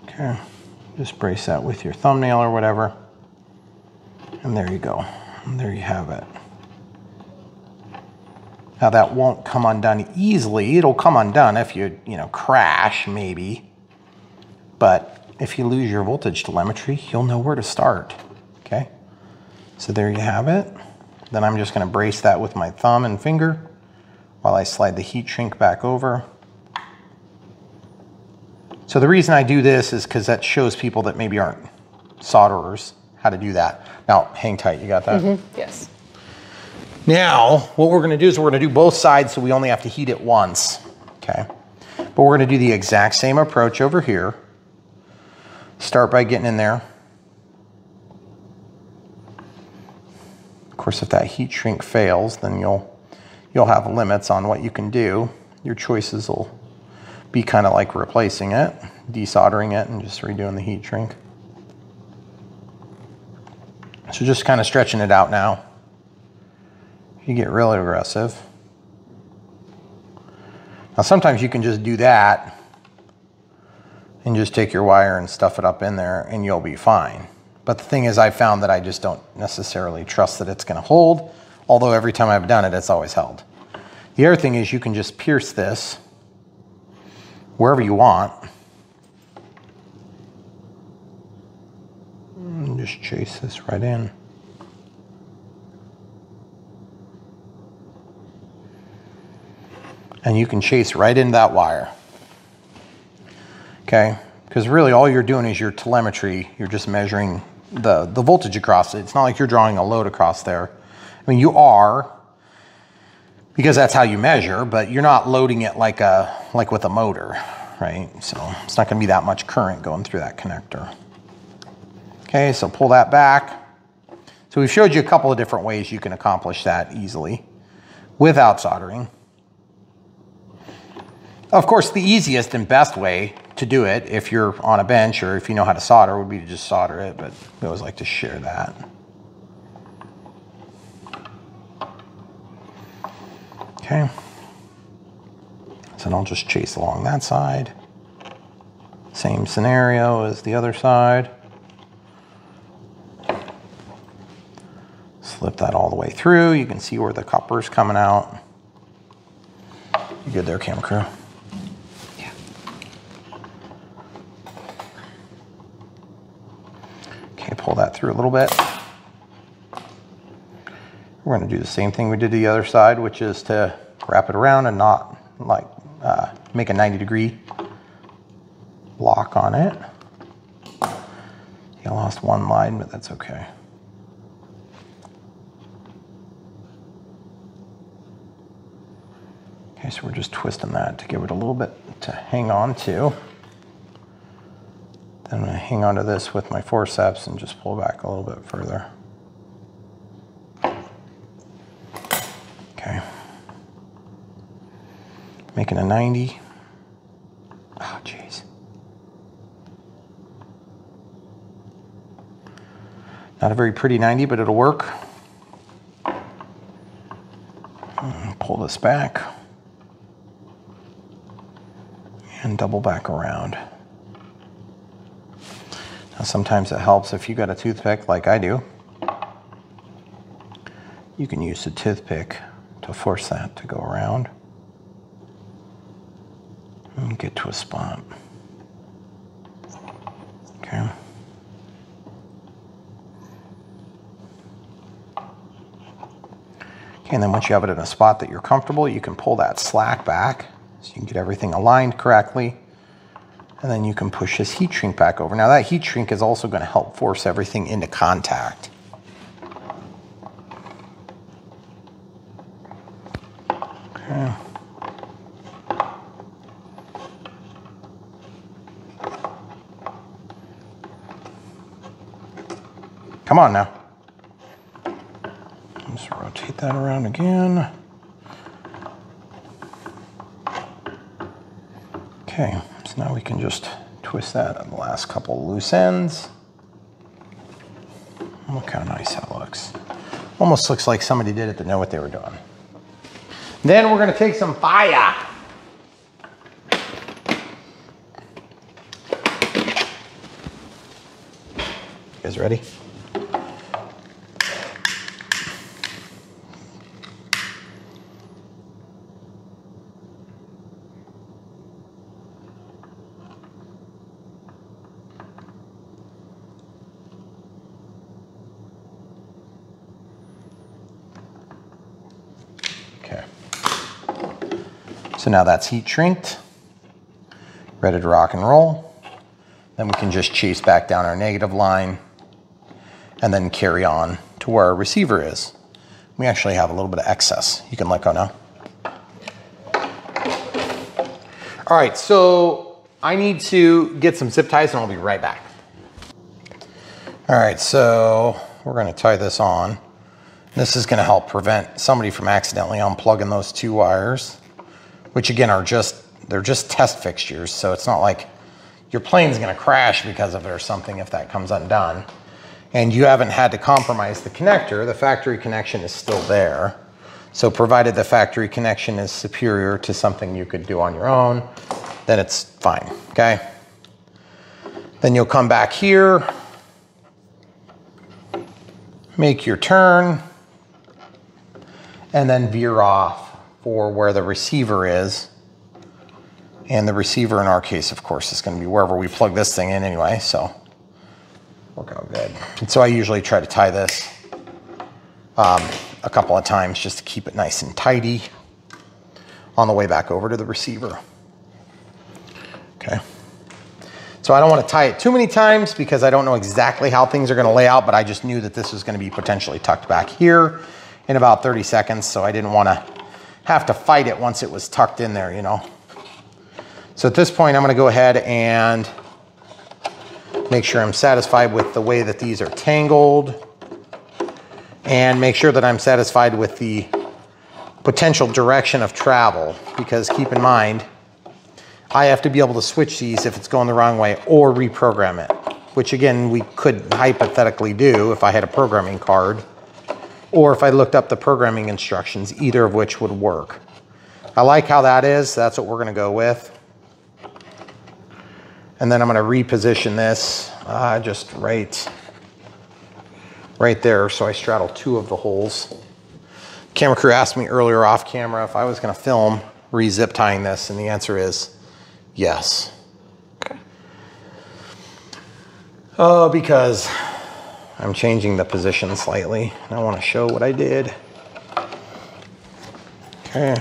Okay, just brace that with your thumbnail or whatever. And there you go. And there you have it. Now that won't come undone easily. It'll come undone if you, you know, crash maybe. But if you lose your voltage telemetry, you'll know where to start, okay? So there you have it. Then I'm just gonna brace that with my thumb and finger while I slide the heat shrink back over. So the reason I do this is because that shows people that maybe aren't solderers how to do that. Now, hang tight, you got that? Mm-hmm. Yes. Now, what we're gonna do is we're gonna do both sides so we only have to heat it once, okay? But we're gonna do the exact same approach over here. Start by getting in there. Of course, if that heat shrink fails, then you'll you'll have limits on what you can do. Your choices will be kind of like replacing it, desoldering it, and just redoing the heat shrink. So just kind of stretching it out now. You get really aggressive. Now sometimes you can just do that and just take your wire and stuff it up in there and you'll be fine. But the thing is I found that I just don't necessarily trust that it's gonna hold, although every time I've done it, it's always held. The other thing is you can just pierce this wherever you want. And just chase this right in. And you can chase right into that wire. Okay, because really all you're doing is your telemetry. You're just measuring the, the voltage across it. It's not like you're drawing a load across there. I mean, you are, because that's how you measure, but you're not loading it like a like with a motor, right? So it's not gonna be that much current going through that connector. Okay, so pull that back. So we've showed you a couple of different ways you can accomplish that easily without soldering. Of course, the easiest and best way to do it if you're on a bench or if you know how to solder would be to just solder it, but we always like to share that. Okay. So I'll just chase along that side. Same scenario as the other side. Slip that all the way through. You can see where the copper's coming out. You good there, camera crew? Okay, pull that through a little bit. We're gonna do the same thing we did the other side, which is to wrap it around and not like uh, make a 90 degree lock on it. You lost one line, but that's okay. Okay, so we're just twisting that to give it a little bit to hang on to. I'm gonna hang on to this with my forceps and just pull back a little bit further. Okay. Making a 90. Oh, jeez. Not a very pretty 90, but it'll work. Hmm, Pull this back. And double back around. Sometimes it helps if you got a toothpick like I do. You can use the toothpick to force that to go around and get to a spot. Okay. Okay, and then once you have it in a spot that you're comfortable, you can pull that slack back so you can get everything aligned correctly. And then you can push this heat shrink back over. Now that heat shrink is also gonna help force everything into contact. Okay. Come on now. Just rotate that around again. Okay, so now we can just twist that on the last couple loose ends. Look how nice that looks. Almost looks like somebody did it to know what they were doing. Then we're gonna take some fire. You guys ready? So now that's heat shrinked, ready to rock and roll. Then we can just chase back down our negative line and then carry on to where our receiver is. We actually have a little bit of excess. You can let go now. All right, so I need to get some zip ties and I'll be right back. All right, so we're gonna tie this on. This is gonna help prevent somebody from accidentally unplugging those two wires, which again are just, they're just test fixtures. So it's not like your plane's gonna crash because of it or something if that comes undone. And you haven't had to compromise the connector, the factory connection is still there. So provided the factory connection is superior to something you could do on your own, then it's fine, okay? Then you'll come back here, make your turn, and then veer off for where the receiver is. And the receiver in our case, of course, is gonna be wherever we plug this thing in anyway, so work out good. And so I usually try to tie this um, a couple of times just to keep it nice and tidy on the way back over to the receiver. Okay. So I don't want to tie it too many times because I don't know exactly how things are going to lay out, but I just knew that this was going to be potentially tucked back here in about 30 seconds. So I didn't want to have to fight it once it was tucked in there, you know. So at this point, I'm gonna go ahead and make sure I'm satisfied with the way that these are tangled and make sure that I'm satisfied with the potential direction of travel because keep in mind, I have to be able to switch these if it's going the wrong way or reprogram it, which again, we could hypothetically do if I had a programming card or if I looked up the programming instructions, either of which would work. I like how that is. That's what we're gonna go with. And then I'm gonna reposition this uh, just right, right there so I straddle two of the holes. Camera crew asked me earlier off camera if I was gonna film re-zip tying this and the answer is yes. Okay. Oh, because I'm changing the position slightly. And I want to show what I did. Okay.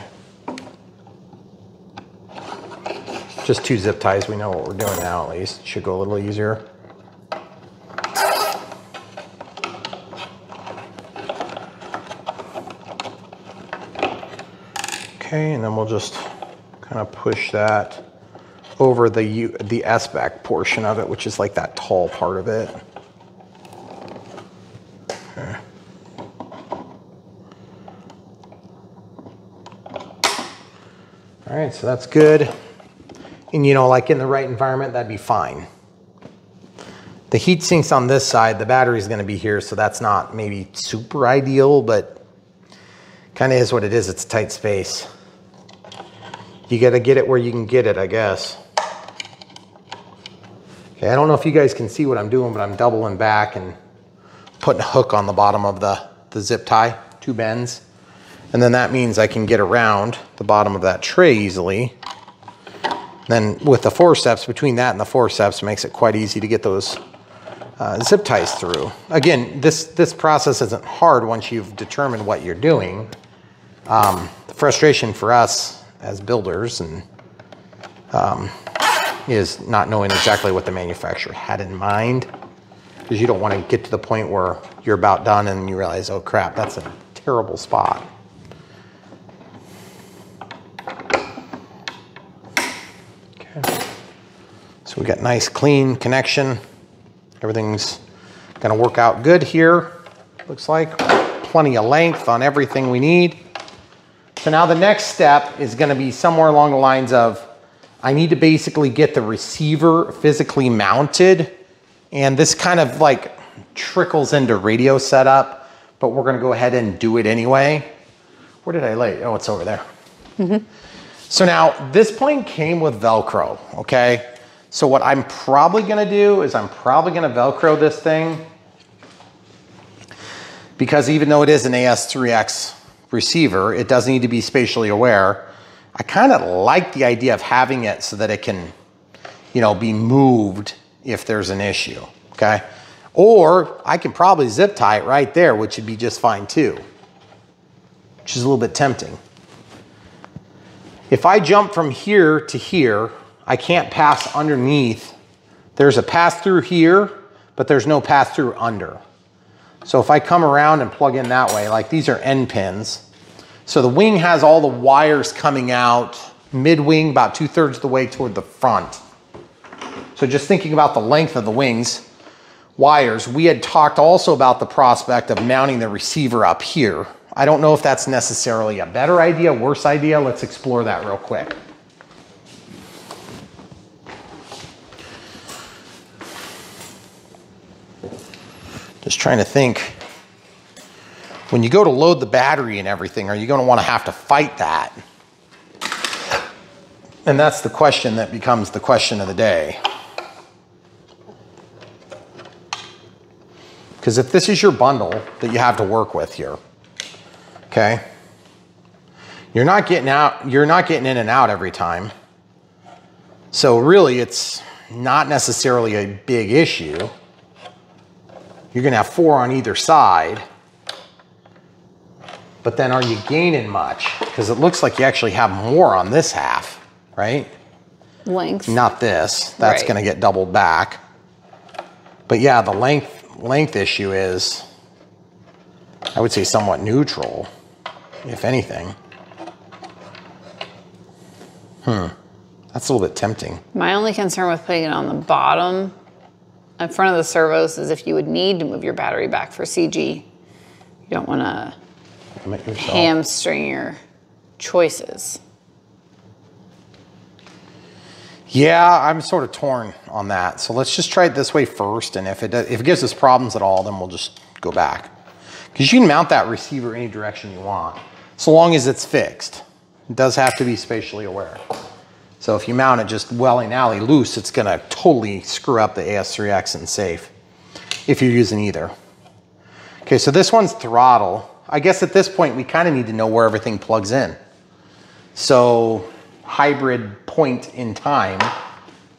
Just two zip ties. We know what we're doing now at least. Should go a little easier. Okay, and then we'll just kind of push that over the U, the S-back portion of it, which is like that tall part of it. All right, so that's good. And you know, like in the right environment, that'd be fine. The heat sink's on this side, the battery's gonna be here, so that's not maybe super ideal, but kind of is what it is, it's a tight space. You gotta get it where you can get it, I guess. Okay, I don't know if you guys can see what I'm doing, but I'm doubling back and putting a hook on the bottom of the, the zip tie, two bends. And then that means I can get around the bottom of that tray easily. Then with the forceps, between that and the forceps makes it quite easy to get those uh, zip ties through. Again, this, this process isn't hard once you've determined what you're doing. Um, the frustration for us as builders and um, is not knowing exactly what the manufacturer had in mind because you don't want to get to the point where you're about done and you realize, oh crap, that's a terrible spot. So we got nice clean connection. Everything's gonna work out good here. Looks like plenty of length on everything we need. So now the next step is gonna be somewhere along the lines of, I need to basically get the receiver physically mounted. And this kind of like trickles into radio setup, but we're gonna go ahead and do it anyway. Where did I lay? Oh, it's over there. Mm-hmm. So now this plane came with Velcro, okay? So what I'm probably gonna do is I'm probably gonna Velcro this thing because even though it is an AS3X receiver, it does need to be spatially aware. I kind of like the idea of having it so that it can, you know, be moved if there's an issue, okay? Or I can probably zip tie it right there, which would be just fine too, which is a little bit tempting. If I jump from here to here, I can't pass underneath. There's a pass through here, but there's no pass through under. So if I come around and plug in that way, like these are end pins. So the wing has all the wires coming out mid-wing, about two thirds of the way toward the front. So just thinking about the length of the wings, wires, we had talked also about the prospect of mounting the receiver up here. I don't know if that's necessarily a better idea, worse idea. Let's explore that real quick. Just trying to think. When you go to load the battery and everything, are you going to want to have to fight that? And that's the question that becomes the question of the day. Because if this is your bundle that you have to work with here, okay, you're not getting out, you're not getting in and out every time. So really, it's not necessarily a big issue. You're gonna have four on either side. But then are you gaining much? Because it looks like you actually have more on this half, right? Length. Not this. That's Right. gonna get doubled back. But yeah, the length length issue is, I would say, somewhat neutral, if anything. Hmm. That's a little bit tempting. My only concern with putting it on the bottom in front of the servos is if you would need to move your battery back for CG. You don't want to hamstring your choices. Yeah, I'm sort of torn on that. So let's just try it this way first, and if it does, if it gives us problems at all, then we'll just go back. Because you can mount that receiver any direction you want, so long as it's fixed. It does have to be spatially aware. So if you mount it just welly-nally loose, it's gonna totally screw up the AS3X and safe if you're using either. Okay, so this one's throttle. I guess at this point we kind of need to know where everything plugs in. So hybrid point in time,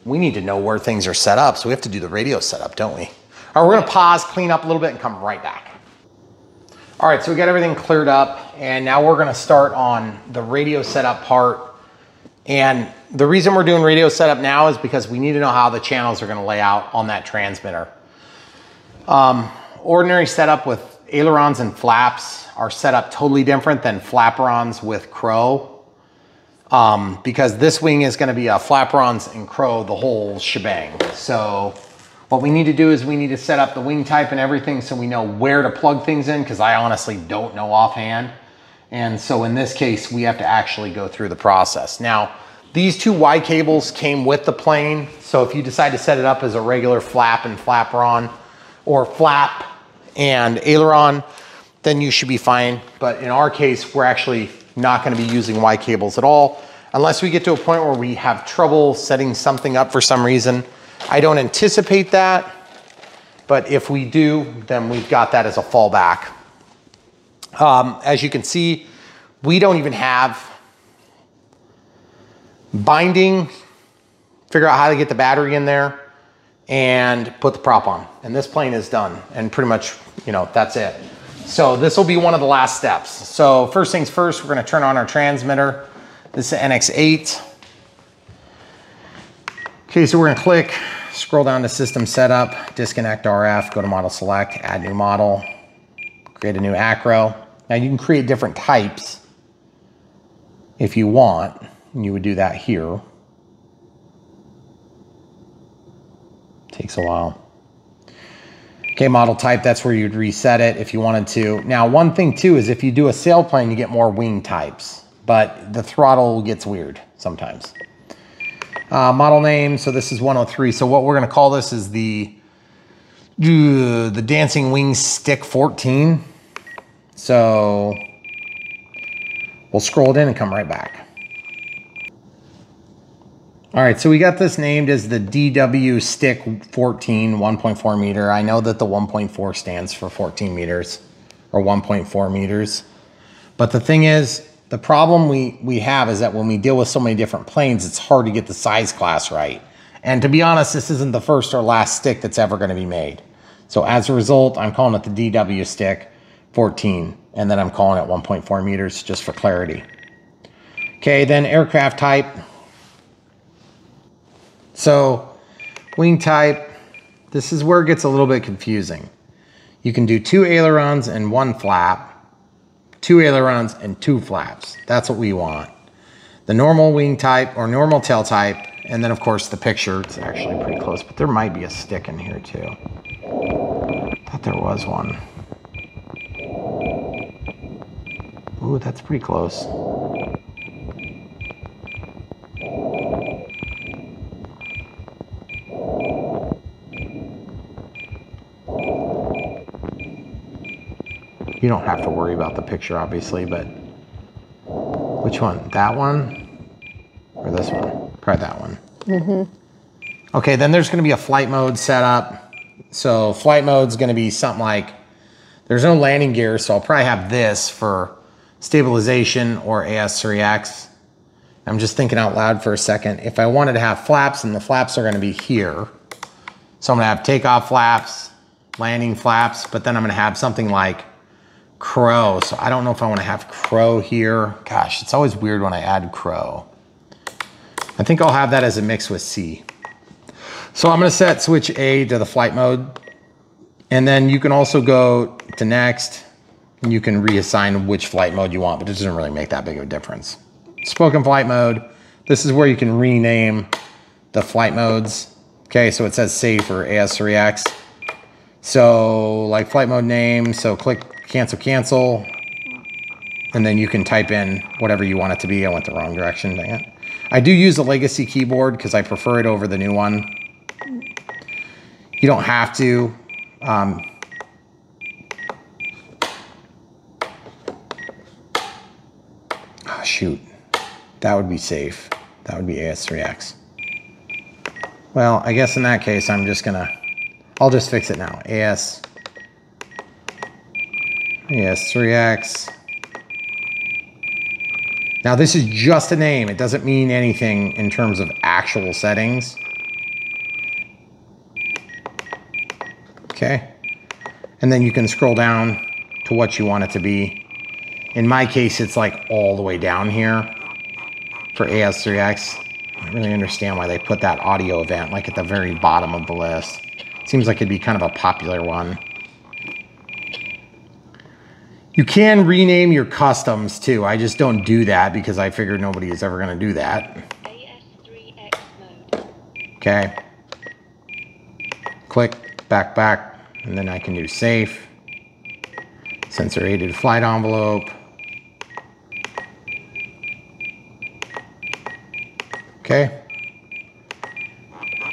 we need to know where things are set up. So we have to do the radio setup, don't we? All right, we're gonna pause, clean up a little bit and come right back. All right, so we got everything cleared up and now we're gonna start on the radio setup part. And the reason we're doing radio setup now is because we need to know how the channels are gonna lay out on that transmitter. Um, ordinary setup with ailerons and flaps are set up totally different than flaperons with crow um, because this wing is going to be a flaperons and crow the whole shebang. So what we need to do is we need to set up the wing type and everything so we know where to plug things in because I honestly don't know offhand. And so in this case, we have to actually go through the process. Now, these two Y cables came with the plane. So if you decide to set it up as a regular flap and flaperon or flap and aileron, then you should be fine. But in our case, we're actually not gonna be using Y cables at all unless we get to a point where we have trouble setting something up for some reason. I don't anticipate that, but if we do, then we've got that as a fallback. Um, as you can see, we don't even have binding, figure out how to get the battery in there and put the prop on. And this plane is done. And pretty much, you know, that's it. So this will be one of the last steps. So first things first, we're gonna turn on our transmitter. This is NX8. Okay, so we're gonna click, scroll down to system setup, disconnect RF, go to model select, add new model, create a new acro. Now you can create different types if you want. and You would do that here. Takes a while. Okay, model type, that's where you'd reset it if you wanted to. Now, one thing too is if you do a sailplane, you get more wing types, but the throttle gets weird sometimes. Uh, model name, so this is 103. So what we're gonna call this is the, uh, the Dancing Wings Stick 14. So we'll scroll it in and come right back. All right, so we got this named as the DW Stick 14 1.4 meter. I know that the 1.4 stands for 14 meters or 1.4 meters. But the thing is, the problem we, we have is that when we deal with so many different planes, it's hard to get the size class right. And to be honest, this isn't the first or last stick that's ever gonna be made. So as a result, I'm calling it the DW Stick 14, and then I'm calling it 1.4 meters just for clarity. Okay, then aircraft type, so wing type, this is where it gets a little bit confusing. You can do two ailerons and one flap, two ailerons and two flaps. That's what we want. The normal wing type or normal tail type, and then of course the picture, it's actually pretty close, but there might be a stick in here too. Thought there was one. Ooh, that's pretty close. You don't have to worry about the picture, obviously, but which one? That one or this one? Probably that one. Mhm. Okay, then there's going to be a flight mode set up. So flight mode's going to be something like there's no landing gear, so I'll probably have this for stabilization or AS3X. I'm just thinking out loud for a second. If I wanted to have flaps, and the flaps are going to be here. So I'm going to have takeoff flaps, landing flaps, but then I'm going to have something like crow. So I don't know if I want to have crow here. Gosh, it's always weird when I add crow. I think I'll have that as a mix with C. So I'm going to set switch A to the flight mode. And then you can also go to next you can reassign which flight mode you want, but it doesn't really make that big of a difference. Spoken flight mode, This is where you can rename the flight modes. Okay, so it says safe or AS3X. So like flight mode name, so click cancel, cancel. And then you can type in whatever you want it to be. I went the wrong direction, dang it. I do use the legacy keyboard because I prefer it over the new one. You don't have to. Um, shoot. That would be safe. That would be AS3X. Well, I guess in that case, I'm just gonna, I'll just fix it now. AS, AS3X. Now this is just a name. It doesn't mean anything in terms of actual settings. Okay. And then you can scroll down to what you want it to be. In my case, it's like all the way down here for AS3X. I don't really understand why they put that audio event like at the very bottom of the list. Seems like it'd be kind of a popular one. You can rename your customs too. I just don't do that because I figured nobody is ever going to do that. Okay. Click, back, back, and then I can do safe. Sensor aided flight envelope. Okay.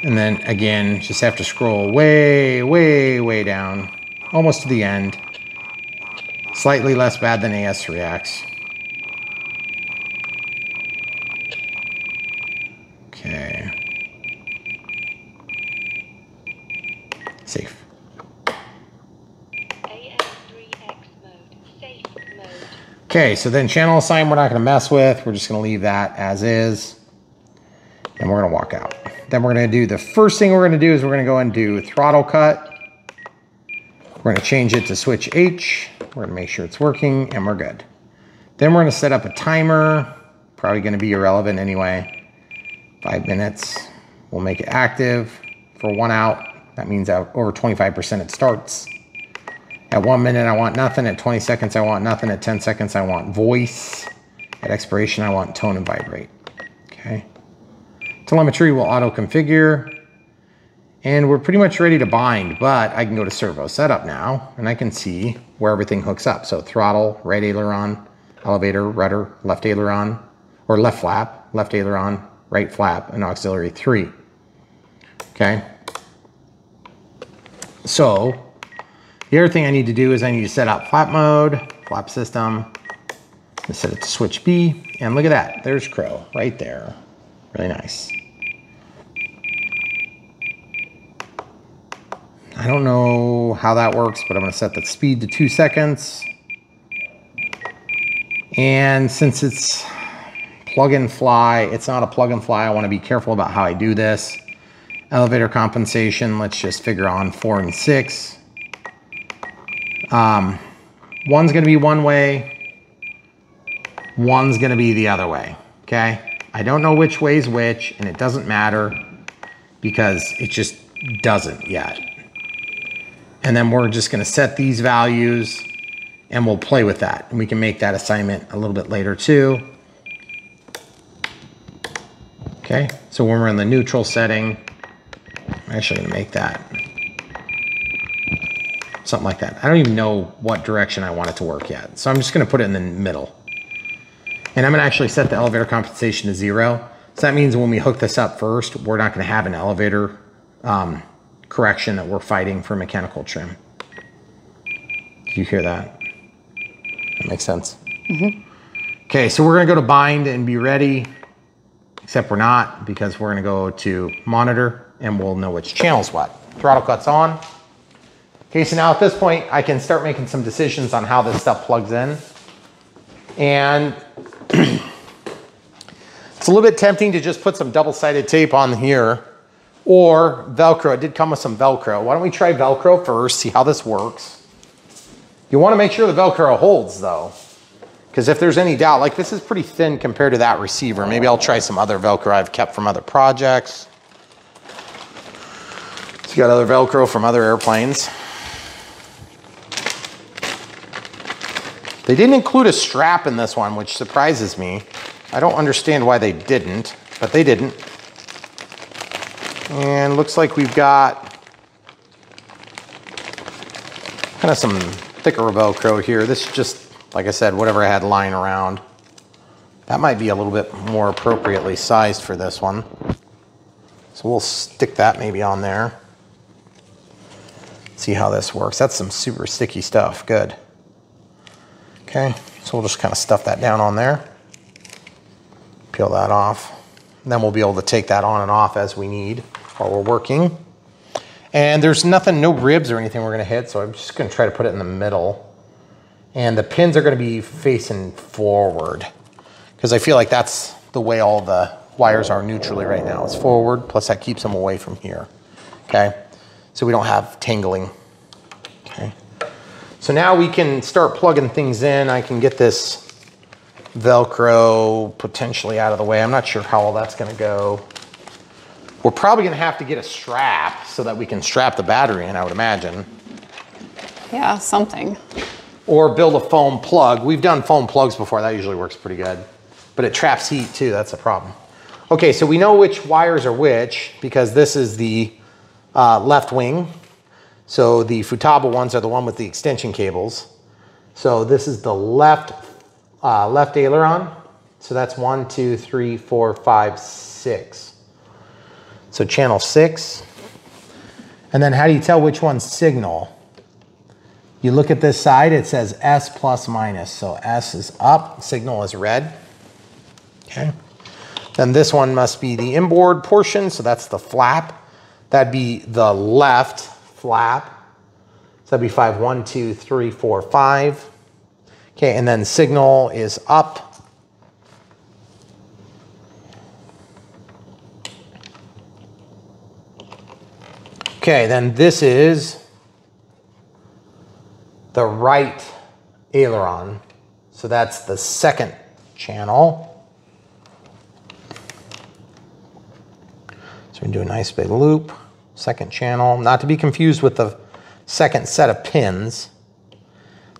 And then again, just have to scroll way, way, way down, almost to the end. Slightly less bad than AS3X. Okay. Safe. AS3X mode. Safe mode. Okay, so then channel assign we're not going to mess with. We're just going to leave that as is. And we're to walk out. Then we're to do the first thing we're to do is we're to go and do throttle cut. We're to change it to switch H. We're to make sure it's working and we're good. Then we're to set up a timer. Probably to be irrelevant anyway. Five minutes. We'll make it active for one out. That means over 25% it starts. At one minute, I want nothing. At 20 seconds, I want nothing. At 10 seconds, I want voice. At expiration, I want tone and vibrate. Okay. Telemetry will auto configure. And we're pretty much ready to bind, but I can go to servo setup now and I can see where everything hooks up. So throttle, right aileron, elevator, rudder, left aileron, or left flap, left aileron, right flap, and auxiliary three. Okay. So the other thing I need to do is I need to set up flap mode, flap system. Set it to switch B, and look at that. There's Crow right there. Really nice. I don't know how that works, but I'm gonna set the speed to two seconds. And since it's plug and fly, it's not a plug and fly. I wanna be careful about how I do this. Elevator compensation, let's just figure on four and six. Um, one's gonna be one way, one's gonna be the other way, okay? I don't know which way's which, and it doesn't matter because it just doesn't yet. And then we're just gonna set these values and we'll play with that. And we can make that assignment a little bit later too. Okay, so when we're in the neutral setting, I'm actually gonna make that something like that. I don't even know what direction I want it to work yet. So I'm just gonna put it in the middle. And I'm gonna actually set the elevator compensation to zero. So that means when we hook this up first, we're not gonna have an elevator um, correction that we're fighting for mechanical trim. Do you hear that? That makes sense. Okay, so we're gonna go to bind and be ready, except we're not because we're gonna go to monitor and we'll know which channel's what. Throttle cuts on. Okay, so now at this point, I can start making some decisions on how this stuff plugs in. And <clears throat> it's a little bit tempting to just put some double-sided tape on here or Velcro. It did come with some Velcro. Why don't we try Velcro first, see how this works. You wanna make sure the Velcro holds though. Because if there's any doubt, like this is pretty thin compared to that receiver. Maybe I'll try some other Velcro I've kept from other projects. So you got other Velcro from other airplanes. They didn't include a strap in this one, which surprises me. I don't understand why they didn't. but they didn't. And looks like we've got kind of some thicker Velcro here. This is just, like I said, whatever I had lying around. That might be a little bit more appropriately sized for this one. So we'll stick that maybe on there. See how this works. That's some super sticky stuff. Good. Okay, so we'll just kind of stuff that down on there. Peel that off. And then we'll be able to take that on and off as we need while we're working. And there's nothing, no ribs or anything we're gonna hit, so I'm just gonna try to put it in the middle. And the pins are gonna be facing forward because I feel like that's the way all the wires are neutrally right now. It's forward, plus that keeps them away from here, okay? So we don't have tangling, okay? So now we can start plugging things in. I can get this Velcro potentially out of the way. I'm not sure how all that's gonna go. We're probably gonna have to get a strap so that we can strap the battery in, I would imagine. Yeah, something. Or build a foam plug. We've done foam plugs before, that usually works pretty good. But it traps heat too, that's a problem. Okay, so we know which wires are which because this is the uh, left wing. So the Futaba ones are the one with the extension cables. So this is the left, uh, left aileron. So that's one, two, three, four, five, six. So channel six. And then how do you tell which one's signal? You look at this side, it says S plus minus. So S is up, signal is red. Okay. Then this one must be the inboard portion, so that's the flap. That'd be the left flap. So that'd be five, one, two, three, four, five. Okay, and then signal is up. Okay, then this is the right aileron. So that's the second channel. So we do a nice big loop, second channel, not to be confused with the second set of pins.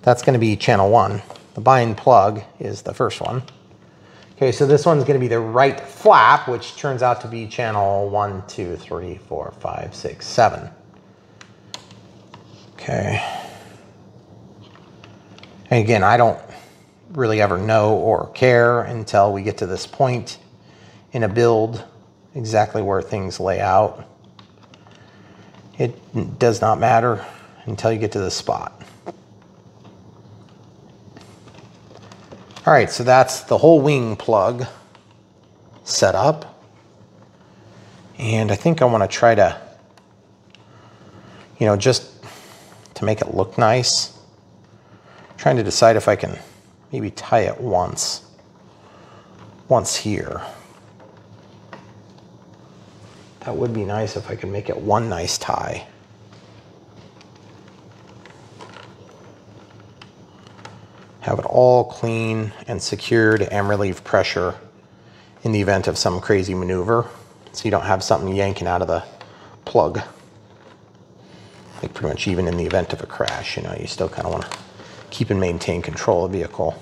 That's gonna be channel one. The bind plug is the first one. Okay, so this one's gonna be the right flap, which turns out to be channel one, two, three, four, five, six, seven. Okay. And again, I don't really ever know or care until we get to this point in a build exactly where things lay out. It does not matter until you get to this spot. All right, so that's the whole wing plug set up. And I think I want to try to, you know, just to make it look nice, trying to decide if I can maybe tie it once, once here. That would be nice if I could make it one nice tie. Have it all clean and secured and relieve pressure in the event of some crazy maneuver. So you don't have something yanking out of the plug. Like pretty much even in the event of a crash, you know, you still kind of want to keep and maintain control of the vehicle.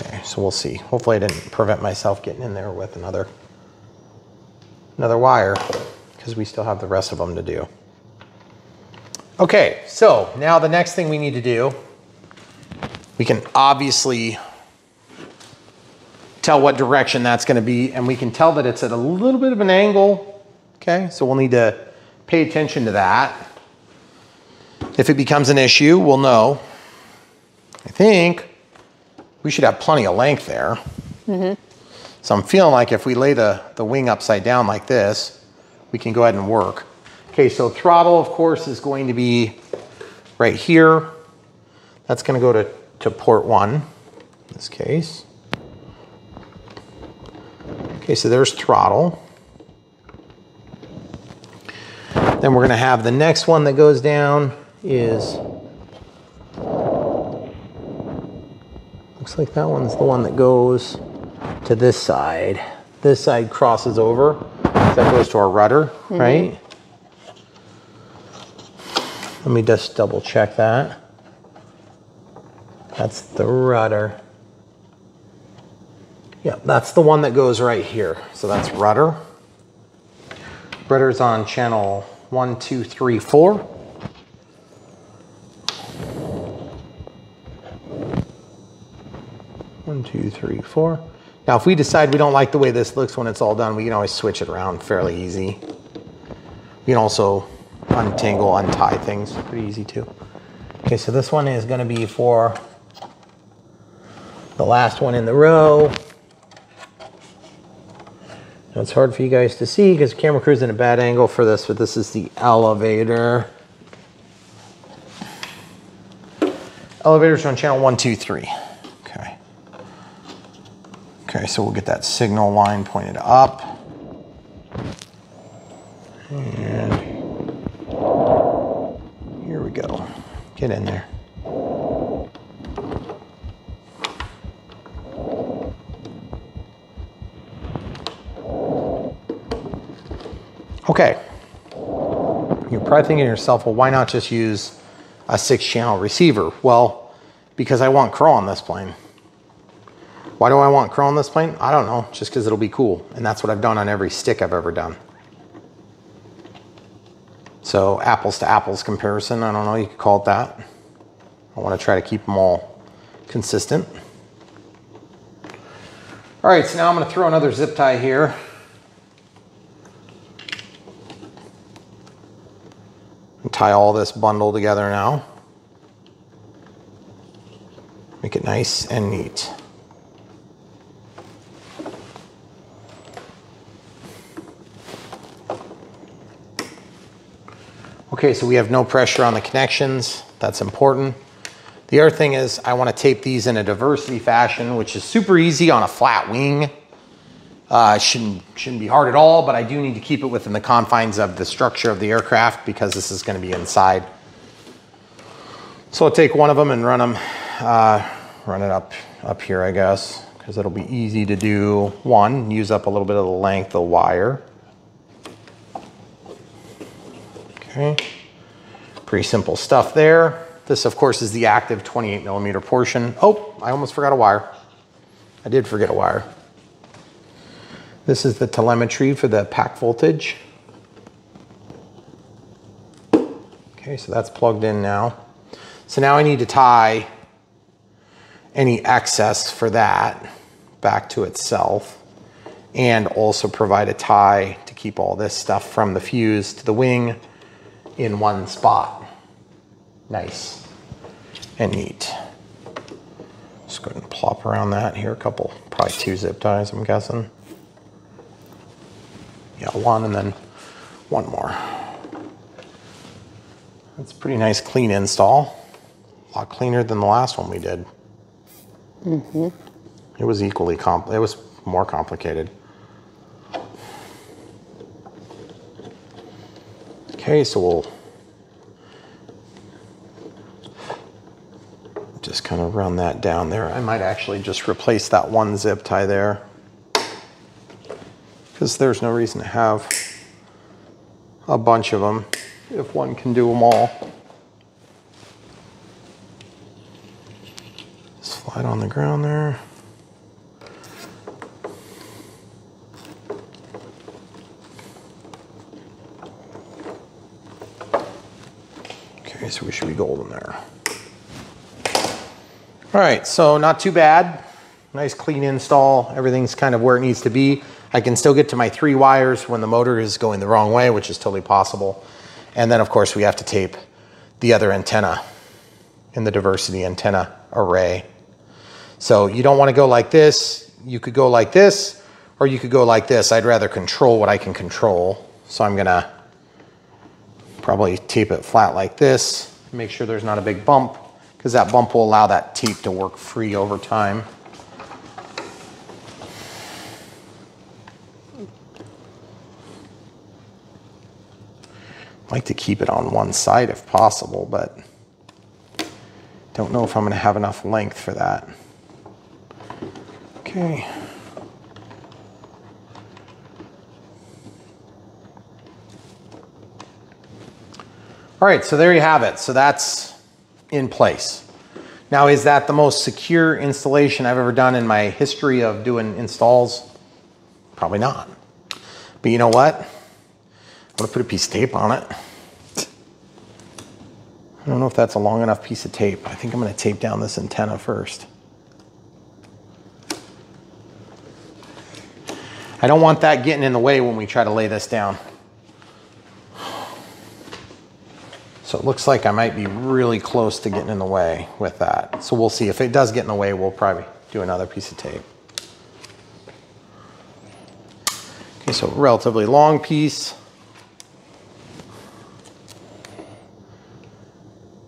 Okay, so we'll see. Hopefully I didn't prevent myself getting in there with another another wire because we still have the rest of them to do. Okay, so now the next thing we need to do, we can obviously tell what direction that's gonna be and we can tell that it's at a little bit of an angle, okay? So we'll need to pay attention to that. If it becomes an issue, we'll know. I think we should have plenty of length there. Mm-hmm. So I'm feeling like if we lay the, the wing upside down like this, we can go ahead and work. Okay, so throttle, of course, is going to be right here. That's gonna go to, to port one, in this case. Okay, so there's throttle. Then we're gonna have the next one that goes down is, looks like that one's the one that goes to this side. This side crosses over, that goes to our rudder, mm-hmm. right? Let me just double check that. That's the rudder. Yeah, that's the one that goes right here. So that's rudder. Rudder's on channel one, two, three, four. One, two, three, four. Now, if we decide we don't like the way this looks when it's all done, we can always switch it around fairly easy. You can also untangle, untie things pretty easy too. Okay, so this one is gonna be for the last one in the row. Now it's hard for you guys to see because the camera crew's in a bad angle for this, but this is the elevator. Elevators on channel one, two, three. Okay. So we'll get that signal line pointed up. And here we go. Get in there. Okay. You're probably thinking to yourself, well, why not just use a six channel receiver? Well, because I want curl on this plane. Why do I want curl on this plane? I don't know, just because it'll be cool. And that's what I've done on every stick I've ever done. So apples to apples comparison, I don't know, you could call it that. I want to try to keep them all consistent. All right, so now I'm going to throw another zip tie here. And tie all this bundle together now. Make it nice and neat. Okay, so we have no pressure on the connections. That's important. The other thing is I want to tape these in a diversity fashion, which is super easy on a flat wing. Uh, shouldn't, shouldn't be hard at all, but I do need to keep it within the confines of the structure of the aircraft because this is going to be inside. So I'll take one of them and run them, uh, run it up, up here, I guess, because it'll be easy to do. One, use up a little bit of the length of the wire. Okay, pretty simple stuff there. This, of course, is the active 28 millimeter portion. Oh, I almost forgot a wire. I did forget a wire. This is the telemetry for the pack voltage. Okay, so that's plugged in now. So now I need to tie any excess for that back to itself and also provide a tie to keep all this stuff from the fuse to the wing in one spot. Nice and neat. Just go ahead and plop around that here. A couple, probably two zip ties, I'm guessing. Yeah, one and then one more. That's a pretty nice clean install. A lot cleaner than the last one we did. Mm-hmm. It was equally comp. It was more complicated. Okay, so we'll just kind of run that down there. I might actually just replace that one zip tie there because there's no reason to have a bunch of them if one can do them all. Slide on the ground there. Okay, so we should be golden there. All right, so not too bad. Nice clean install. Everything's kind of where it needs to be. I can still get to my three wires when the motor is going the wrong way, which is totally possible. And then of course we have to tape the other antenna in the diversity antenna array. So you don't want to go like this. You could go like this, or you could go like this. I'd rather control what I can control. So I'm gonna probably tape it flat like this. Make sure there's not a big bump because that bump will allow that tape to work free over time. like to keep it on one side if possible, but don't know if I'm going to have enough length for that. Okay. All right, so there you have it. So that's in place. Now, is that the most secure installation I've ever done in my history of doing installs? Probably not. But you know what? I'm gonna put a piece of tape on it. I don't know if that's a long enough piece of tape. I think I'm gonna tape down this antenna first. I don't want that getting in the way when we try to lay this down. So it looks like I might be really close to getting in the way with that. So we'll see. If it does get in the way, we'll probably do another piece of tape. Okay, so relatively long piece.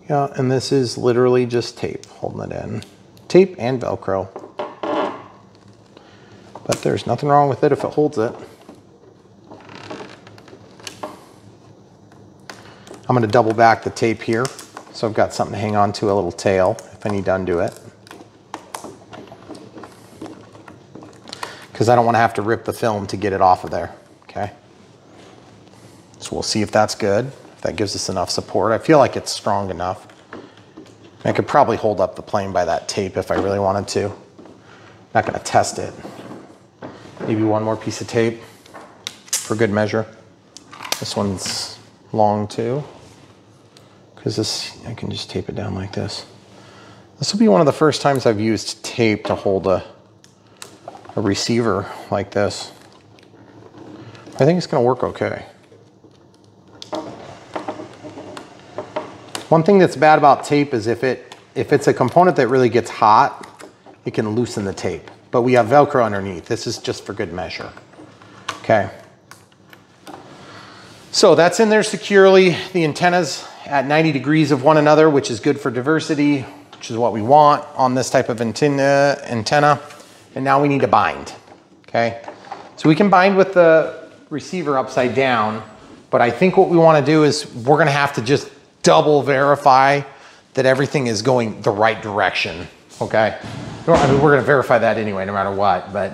Yeah, and this is literally just tape holding it in. Tape and Velcro. But there's nothing wrong with it if it holds it. I'm gonna double back the tape here. So I've got something to hang on to, a little tail, if I need to undo it. Because I don't wanna have to rip the film to get it off of there, okay? So we'll see if that's good, if that gives us enough support. I feel like it's strong enough. I could probably hold up the plane by that tape if I really wanted to. Not gonna test it. Maybe one more piece of tape for good measure. This one's long too. Because this, I can just tape it down like this. This will be one of the first times I've used tape to hold a, a receiver like this. I think it's gonna work okay. One thing that's bad about tape is if it if it's a component that really gets hot, it can loosen the tape. But we have Velcro underneath. This is just for good measure. Okay. So that's in there securely. The antennas at 90 degrees of one another, which is good for diversity, which is what we want on this type of antenna. antenna. And now we need to bind. Okay. So we can bind with the receiver upside down, but I think what we want to do is we're going to have to just double verify that everything is going the right direction. Okay. I mean, we're going to verify that anyway, no matter what, but.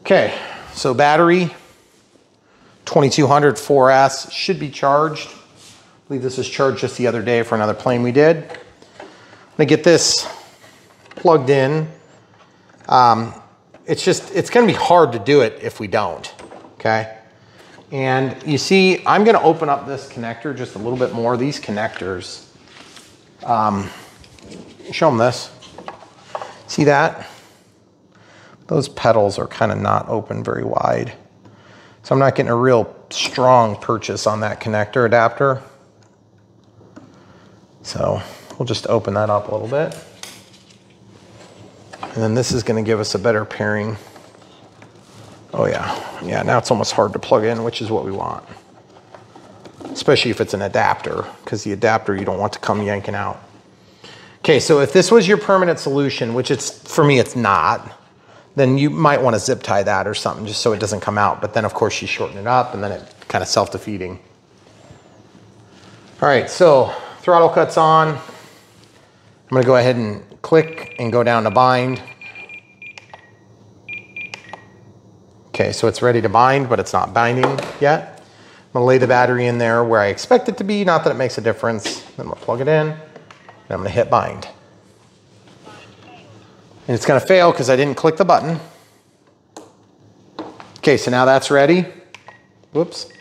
Okay. So battery 2200 4S should be charged. Believe this was charged just the other day for another plane we did. I'm gonna get this plugged in. Um, it's just, it's gonna be hard to do it if we don't, okay? And you see, I'm gonna open up this connector just a little bit more. These connectors, um, show them this. See that? Those pedals are kind of not open very wide. So I'm not getting a real strong purchase on that connector adapter. So we'll just open that up a little bit. And then this is gonna give us a better pairing. Oh yeah, yeah, now it's almost hard to plug in, which is what we want. Especially if it's an adapter, because the adapter you don't want to come yanking out. Okay, so if this was your permanent solution, which it's, for me it's not, then you might want to zip tie that or something just so it doesn't come out. But then of course you shorten it up and then it kind of self-defeating. All right, so throttle cuts on. I'm gonna go ahead and click and go down to bind. Okay, so it's ready to bind, but it's not binding yet. I'm gonna lay the battery in there where I expect it to be, not that it makes a difference. Then I'm gonna plug it in, and I'm gonna hit bind. And it's gonna fail because I didn't click the button. Okay, so now that's ready. Whoops.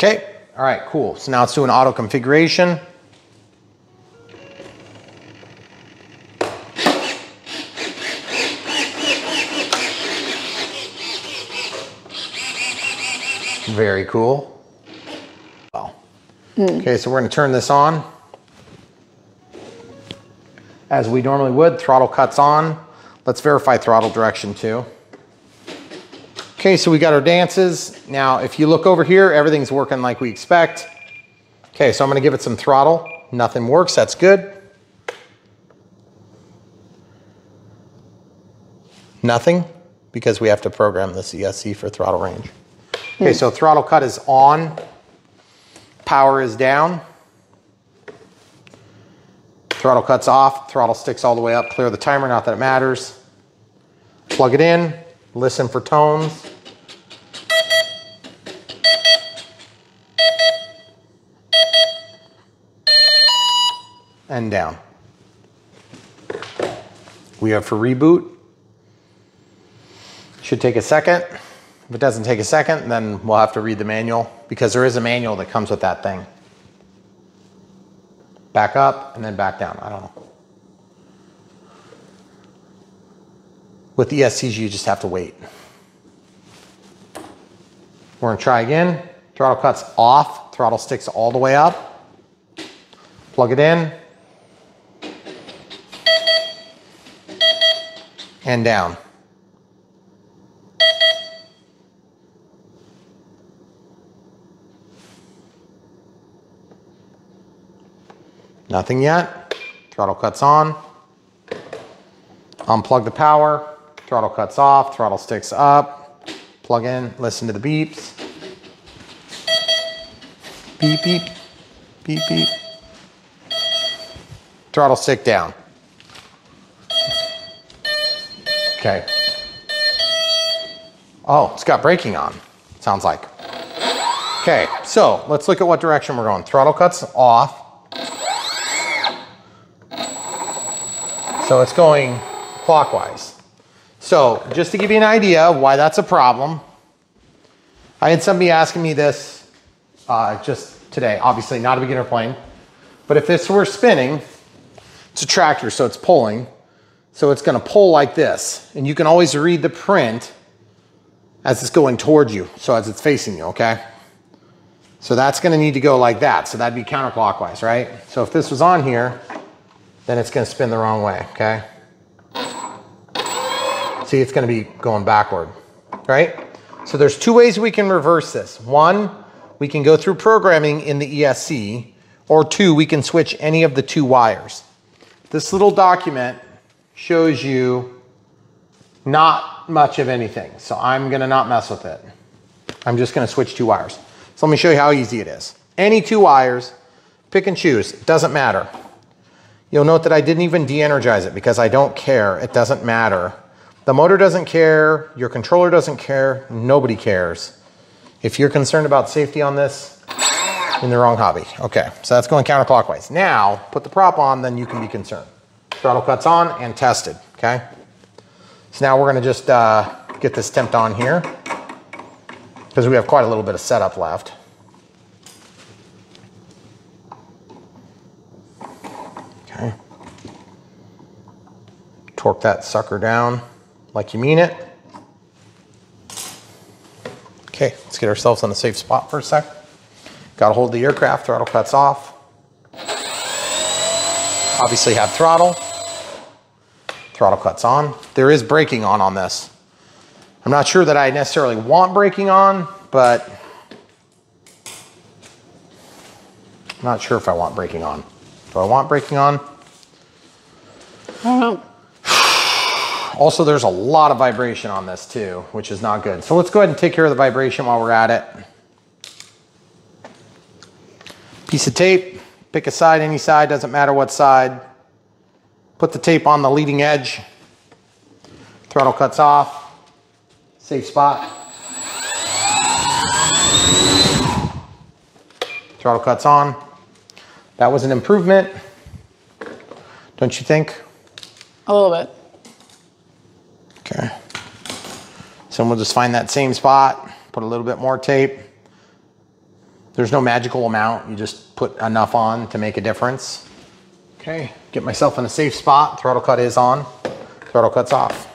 Okay, all right, cool. So now it's doing auto configuration. Very cool. Well, okay, so we're gonna turn this on. As we normally would, throttle cuts on. Let's verify throttle direction too. Okay, so we got our dances. Now, if you look over here, everything's working like we expect. Okay, so I'm gonna give it some throttle. Nothing works, that's good. Nothing, because we have to program the ESC for throttle range. Okay, so throttle cut is on, power is down. Throttle cuts off, throttle sticks all the way up, clear the timer, not that it matters. Plug it in, listen for tones. And down. We are for reboot. Should take a second. If it doesn't take a second, then we'll have to read the manual because there is a manual that comes with that thing. Back up and then back down. I don't know. With the ESCs, you just have to wait. We're gonna try again. Throttle cuts off, throttle sticks all the way up. Plug it in. And down. Nothing yet. Throttle cuts on. Unplug the power. Throttle cuts off. Throttle sticks up. Plug in. Listen to the beeps. Beep, beep. Beep, beep. Throttle stick down. Okay. Oh, it's got braking on. Sounds like. Okay, so let's look at what direction we're going. Throttle cuts off. So it's going clockwise. So just to give you an idea of why that's a problem, I had somebody asking me this uh, just today. Obviously, not a beginner plane, but if this were spinning, it's a tractor, so it's pulling. So it's going to pull like this, and you can always read the print as it's going towards you. So as it's facing you, okay? So that's going to need to go like that. So that'd be counterclockwise, right? So if this was on here, then it's going to spin the wrong way, okay? See, it's going to be going backward, right? So there's two ways we can reverse this. One, we can go through programming in the ESC, or two, we can switch any of the two wires. This little document shows you not much of anything, so I'm going to not mess with it. I'm just going to switch two wires. So let me show you how easy it is. Any two wires, pick and choose, it doesn't matter. You'll note that I didn't even de-energize it because I don't care. It doesn't matter. The motor doesn't care. Your controller doesn't care. Nobody cares. If you're concerned about safety on this, in the wrong hobby. Okay, so that's going counterclockwise. Now, put the prop on, then you can be concerned. Throttle cuts on and tested, okay? So now we're gonna just uh, get this temped on here because we have quite a little bit of setup left. Okay. Torque that sucker down like you mean it. Okay, let's get ourselves on a safe spot for a sec. Got to hold of the aircraft, throttle cuts off. Obviously have throttle. Throttle cuts on. There is braking on on this. I'm not sure that I necessarily want braking on, but I'm not sure if I want braking on. Do I want braking on? I don't. Also, there's a lot of vibration on this too, which is not good. So let's go ahead and take care of the vibration while we're at it. Piece of tape, pick a side, any side, doesn't matter what side. Put the tape on the leading edge. Throttle cuts off. Safe spot. Throttle cuts on. That was an improvement. Don't you think? A little bit. Okay. So we'll just find that same spot, put a little bit more tape. There's no magical amount. You just put enough on to make a difference. Okay, get myself in a safe spot. Throttle cut is on. Throttle cuts off.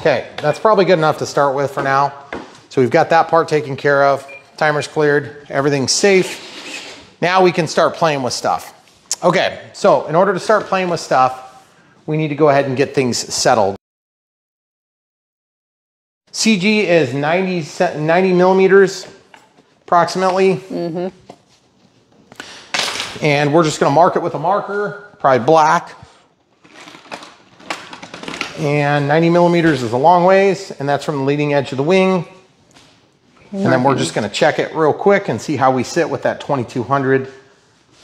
Okay, that's probably good enough to start with for now. So we've got that part taken care of. Timer's cleared. Everything's safe. Now we can start playing with stuff. Okay, so in order to start playing with stuff, we need to go ahead and get things settled. CG is 90, 90 millimeters approximately. Mm-hmm. And we're just gonna mark it with a marker, probably black. And 90 millimeters is a long ways, and that's from the leading edge of the wing. And then we're just gonna check it real quick and see how we sit with that 2200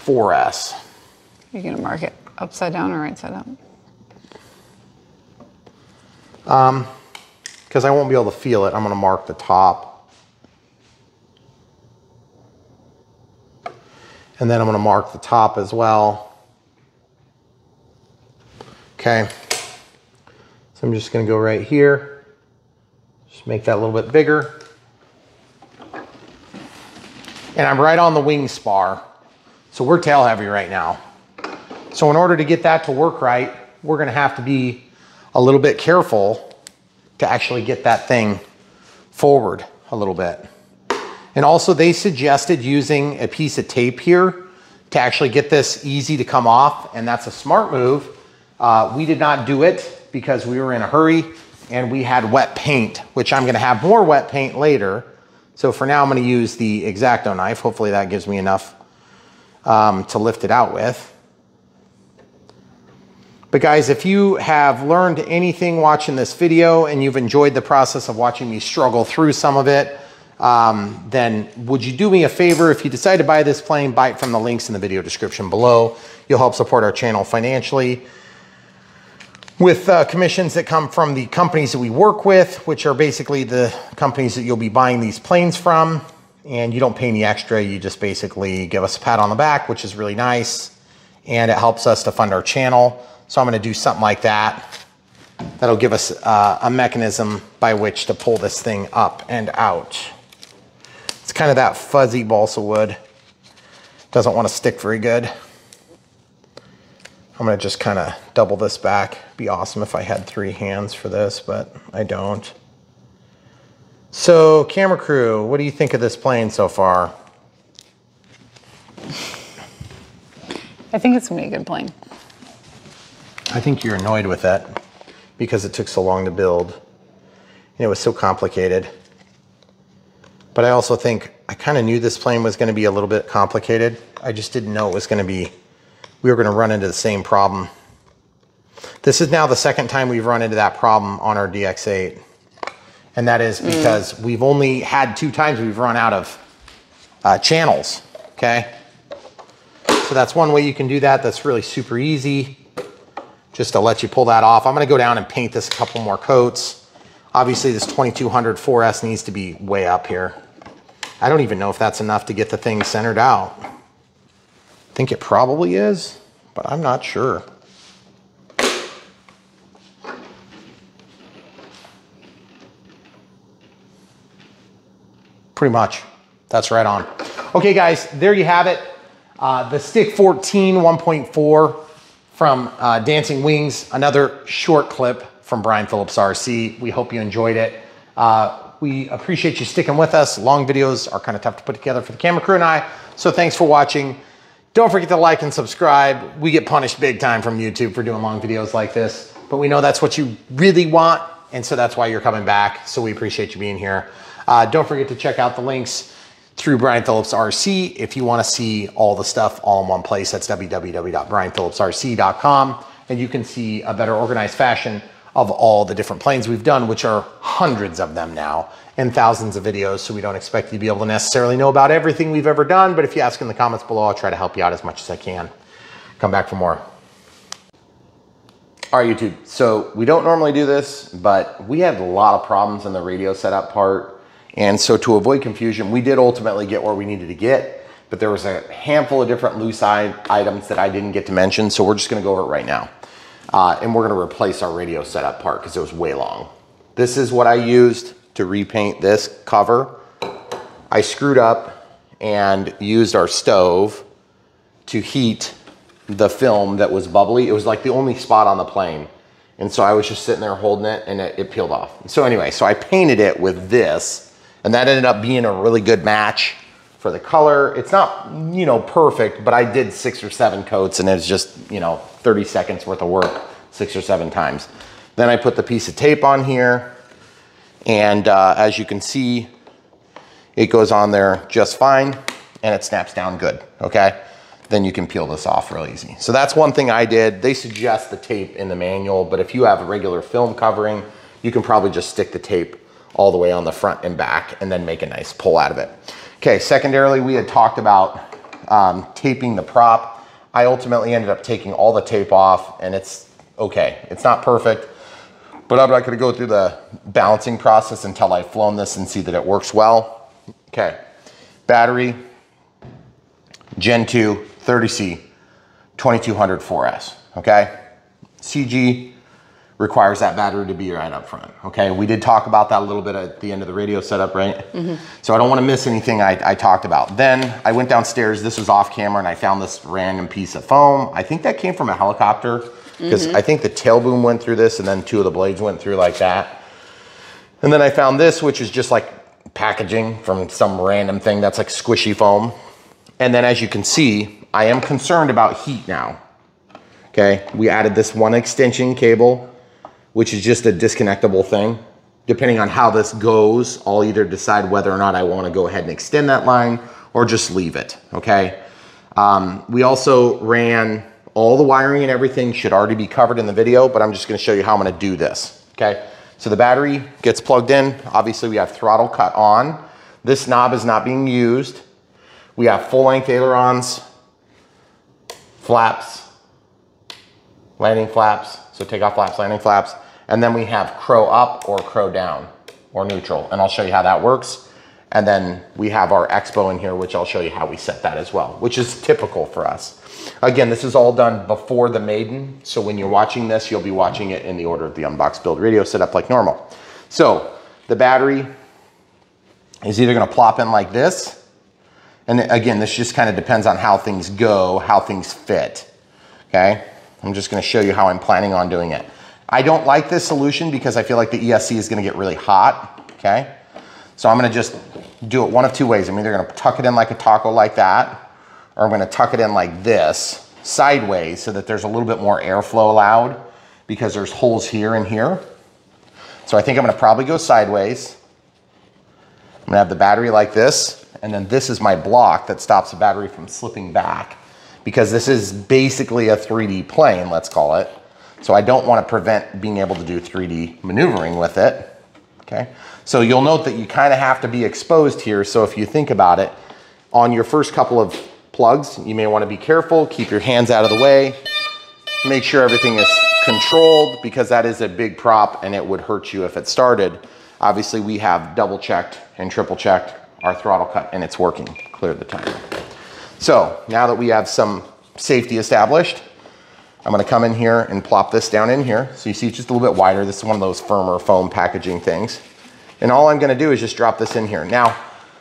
4S. You're gonna mark it upside down or right side up? Um, because I won't be able to feel it, I'm gonna mark the top. And then I'm gonna mark the top as well. Okay. So I'm just gonna go right here. Just make that a little bit bigger. And I'm right on the wing spar. So we're tail heavy right now. So in order to get that to work right, we're gonna have to be a little bit careful to actually get that thing forward a little bit. And also they suggested using a piece of tape here to actually get this easy to come off. And that's a smart move. Uh, we did not do it because we were in a hurry and we had wet paint, which I'm gonna have more wet paint later. So for now, I'm gonna use the X-Acto knife. Hopefully that gives me enough um, to lift it out with. But guys, if you have learned anything watching this video and you've enjoyed the process of watching me struggle through some of it, um, then would you do me a favor if you decide to buy this plane, buy it from the links in the video description below. You'll help support our channel financially with uh, commissions that come from the companies that we work with, which are basically the companies that you'll be buying these planes from. And you don't pay any extra. You just basically give us a pat on the back, which is really nice. And it helps us to fund our channel. So I'm gonna do something like that. That'll give us uh, a mechanism by which to pull this thing up and out. It's kind of that fuzzy balsa wood. Doesn't wanna stick very good. I'm gonna just kind of double this back. Be awesome if I had three hands for this, but I don't. So camera crew, what do you think of this plane so far? I think it's gonna be a good plane. I think you're annoyed with that because it took so long to build and it was so complicated. But I also think I kind of knew this plane was going to be a little bit complicated. I just didn't know it was going to be, we were going to run into the same problem. This is now the second time we've run into that problem on our NX8. And that is because we've only had two times we've run out of uh, channels, okay? So that's one way you can do that. That's really super easy just to let you pull that off. I'm gonna go down and paint this a couple more coats. Obviously this 2200 4S needs to be way up here. I don't even know if that's enough to get the thing centered out. I think it probably is, but I'm not sure. Pretty much, that's right on. Okay guys, there you have it. Uh, the Stick 14 1.4 from uh, Dancing Wings, another short clip from Brian Phillips RC. We hope you enjoyed it. Uh, we appreciate you sticking with us. Long videos are kind of tough to put together for the camera crew and I. So thanks for watching. Don't forget to like and subscribe. We get punished big time from YouTube for doing long videos like this, but we know that's what you really want. And so that's why you're coming back. So we appreciate you being here. Uh, don't forget to check out the links through Brian Phillips RC. If you want to see all the stuff all in one place, that's www.brianphillipsrc.com. And you can see a better organized fashion of all the different planes we've done, which are hundreds of them now and thousands of videos. So we don't expect you to be able to necessarily know about everything we've ever done. But if you ask in the comments below, I'll try to help you out as much as I can. Come back for more. All right, YouTube. So we don't normally do this, but we had a lot of problems in the radio setup part and so to avoid confusion, we did ultimately get where we needed to get, but there was a handful of different loose items that I didn't get to mention. So we're just gonna go over it right now. Uh, and we're gonna replace our radio setup part because it was way long. This is what I used to repaint this cover. I screwed up and used our stove to heat the film that was bubbly. It was like the only spot on the plane. And so I was just sitting there holding it and it, it peeled off. So anyway, so I painted it with this and that ended up being a really good match for the color. It's not, you know, perfect, but I did six or seven coats and it's just, you know, 30 seconds worth of work, six or seven times. Then I put the piece of tape on here. And uh, as you can see, it goes on there just fine and it snaps down good, okay? Then you can peel this off real easy. So that's one thing I did. They suggest the tape in the manual, but if you have a regular film covering, you can probably just stick the tape all the way on the front and back and then make a nice pull out of it. Okay, secondarily, we had talked about um, taping the prop. I ultimately ended up taking all the tape off and it's okay. It's not perfect, But I'm not gonna go through the balancing process until I've flown this and see that it works well. Okay, battery, Gen 2, 30C, 2200 4S, okay? CG requires that battery to be right up front, okay? We did talk about that a little bit at the end of the radio setup, right? Mm-hmm. So I don't wanna miss anything I, I talked about. Then I went downstairs, this was off camera, and I found this random piece of foam. I think that came from a helicopter, because mm-hmm. I think the tail boom went through this, and then two of the blades went through like that. And then I found this, which is just like packaging from some random thing that's like squishy foam. And then as you can see, I am concerned about heat now. Okay, we added this one extension cable, which is just a disconnectable thing. Depending on how this goes, I'll either decide whether or not I wanna go ahead and extend that line or just leave it, okay? Um, we also ran all the wiring and everything should already be covered in the video, but I'm just gonna show you how I'm gonna do this, okay? So the battery gets plugged in. Obviously we have throttle cut on. This knob is not being used. We have full length ailerons, flaps, landing flaps, so takeoff flaps, landing flaps, and then we have crow up or crow down or neutral, and I'll show you how that works. And then we have our expo in here, which I'll show you how we set that as well, which is typical for us. Again, this is all done before the maiden, so when you're watching this, you'll be watching it in the order of the unbox build radio setup like normal. So the battery is either gonna plop in like this, and again, this just kind of depends on how things go, how things fit, okay? I'm just gonna show you how I'm planning on doing it. I don't like this solution because I feel like the ESC is gonna get really hot, okay? So I'm gonna just do it one of two ways. I'm either gonna tuck it in like a taco like that, or I'm gonna tuck it in like this, sideways, so that there's a little bit more airflow allowed because there's holes here and here. So I think I'm gonna probably go sideways. I'm gonna have the battery like this, and then this is my block that stops the battery from slipping back because this is basically a 3D plane, let's call it. So I don't wanna prevent being able to do 3D maneuvering with it, okay? So you'll note that you kind of have to be exposed here. So if you think about it, on your first couple of plugs, you may wanna be careful, keep your hands out of the way, make sure everything is controlled because that is a big prop and it would hurt you if it started. Obviously we have double checked and triple checked our throttle cut and it's working, clear the timer. So now that we have some safety established, I'm gonna come in here and plop this down in here. So you see it's just a little bit wider. This is one of those firmer foam packaging things. And all I'm gonna do is just drop this in here. Now,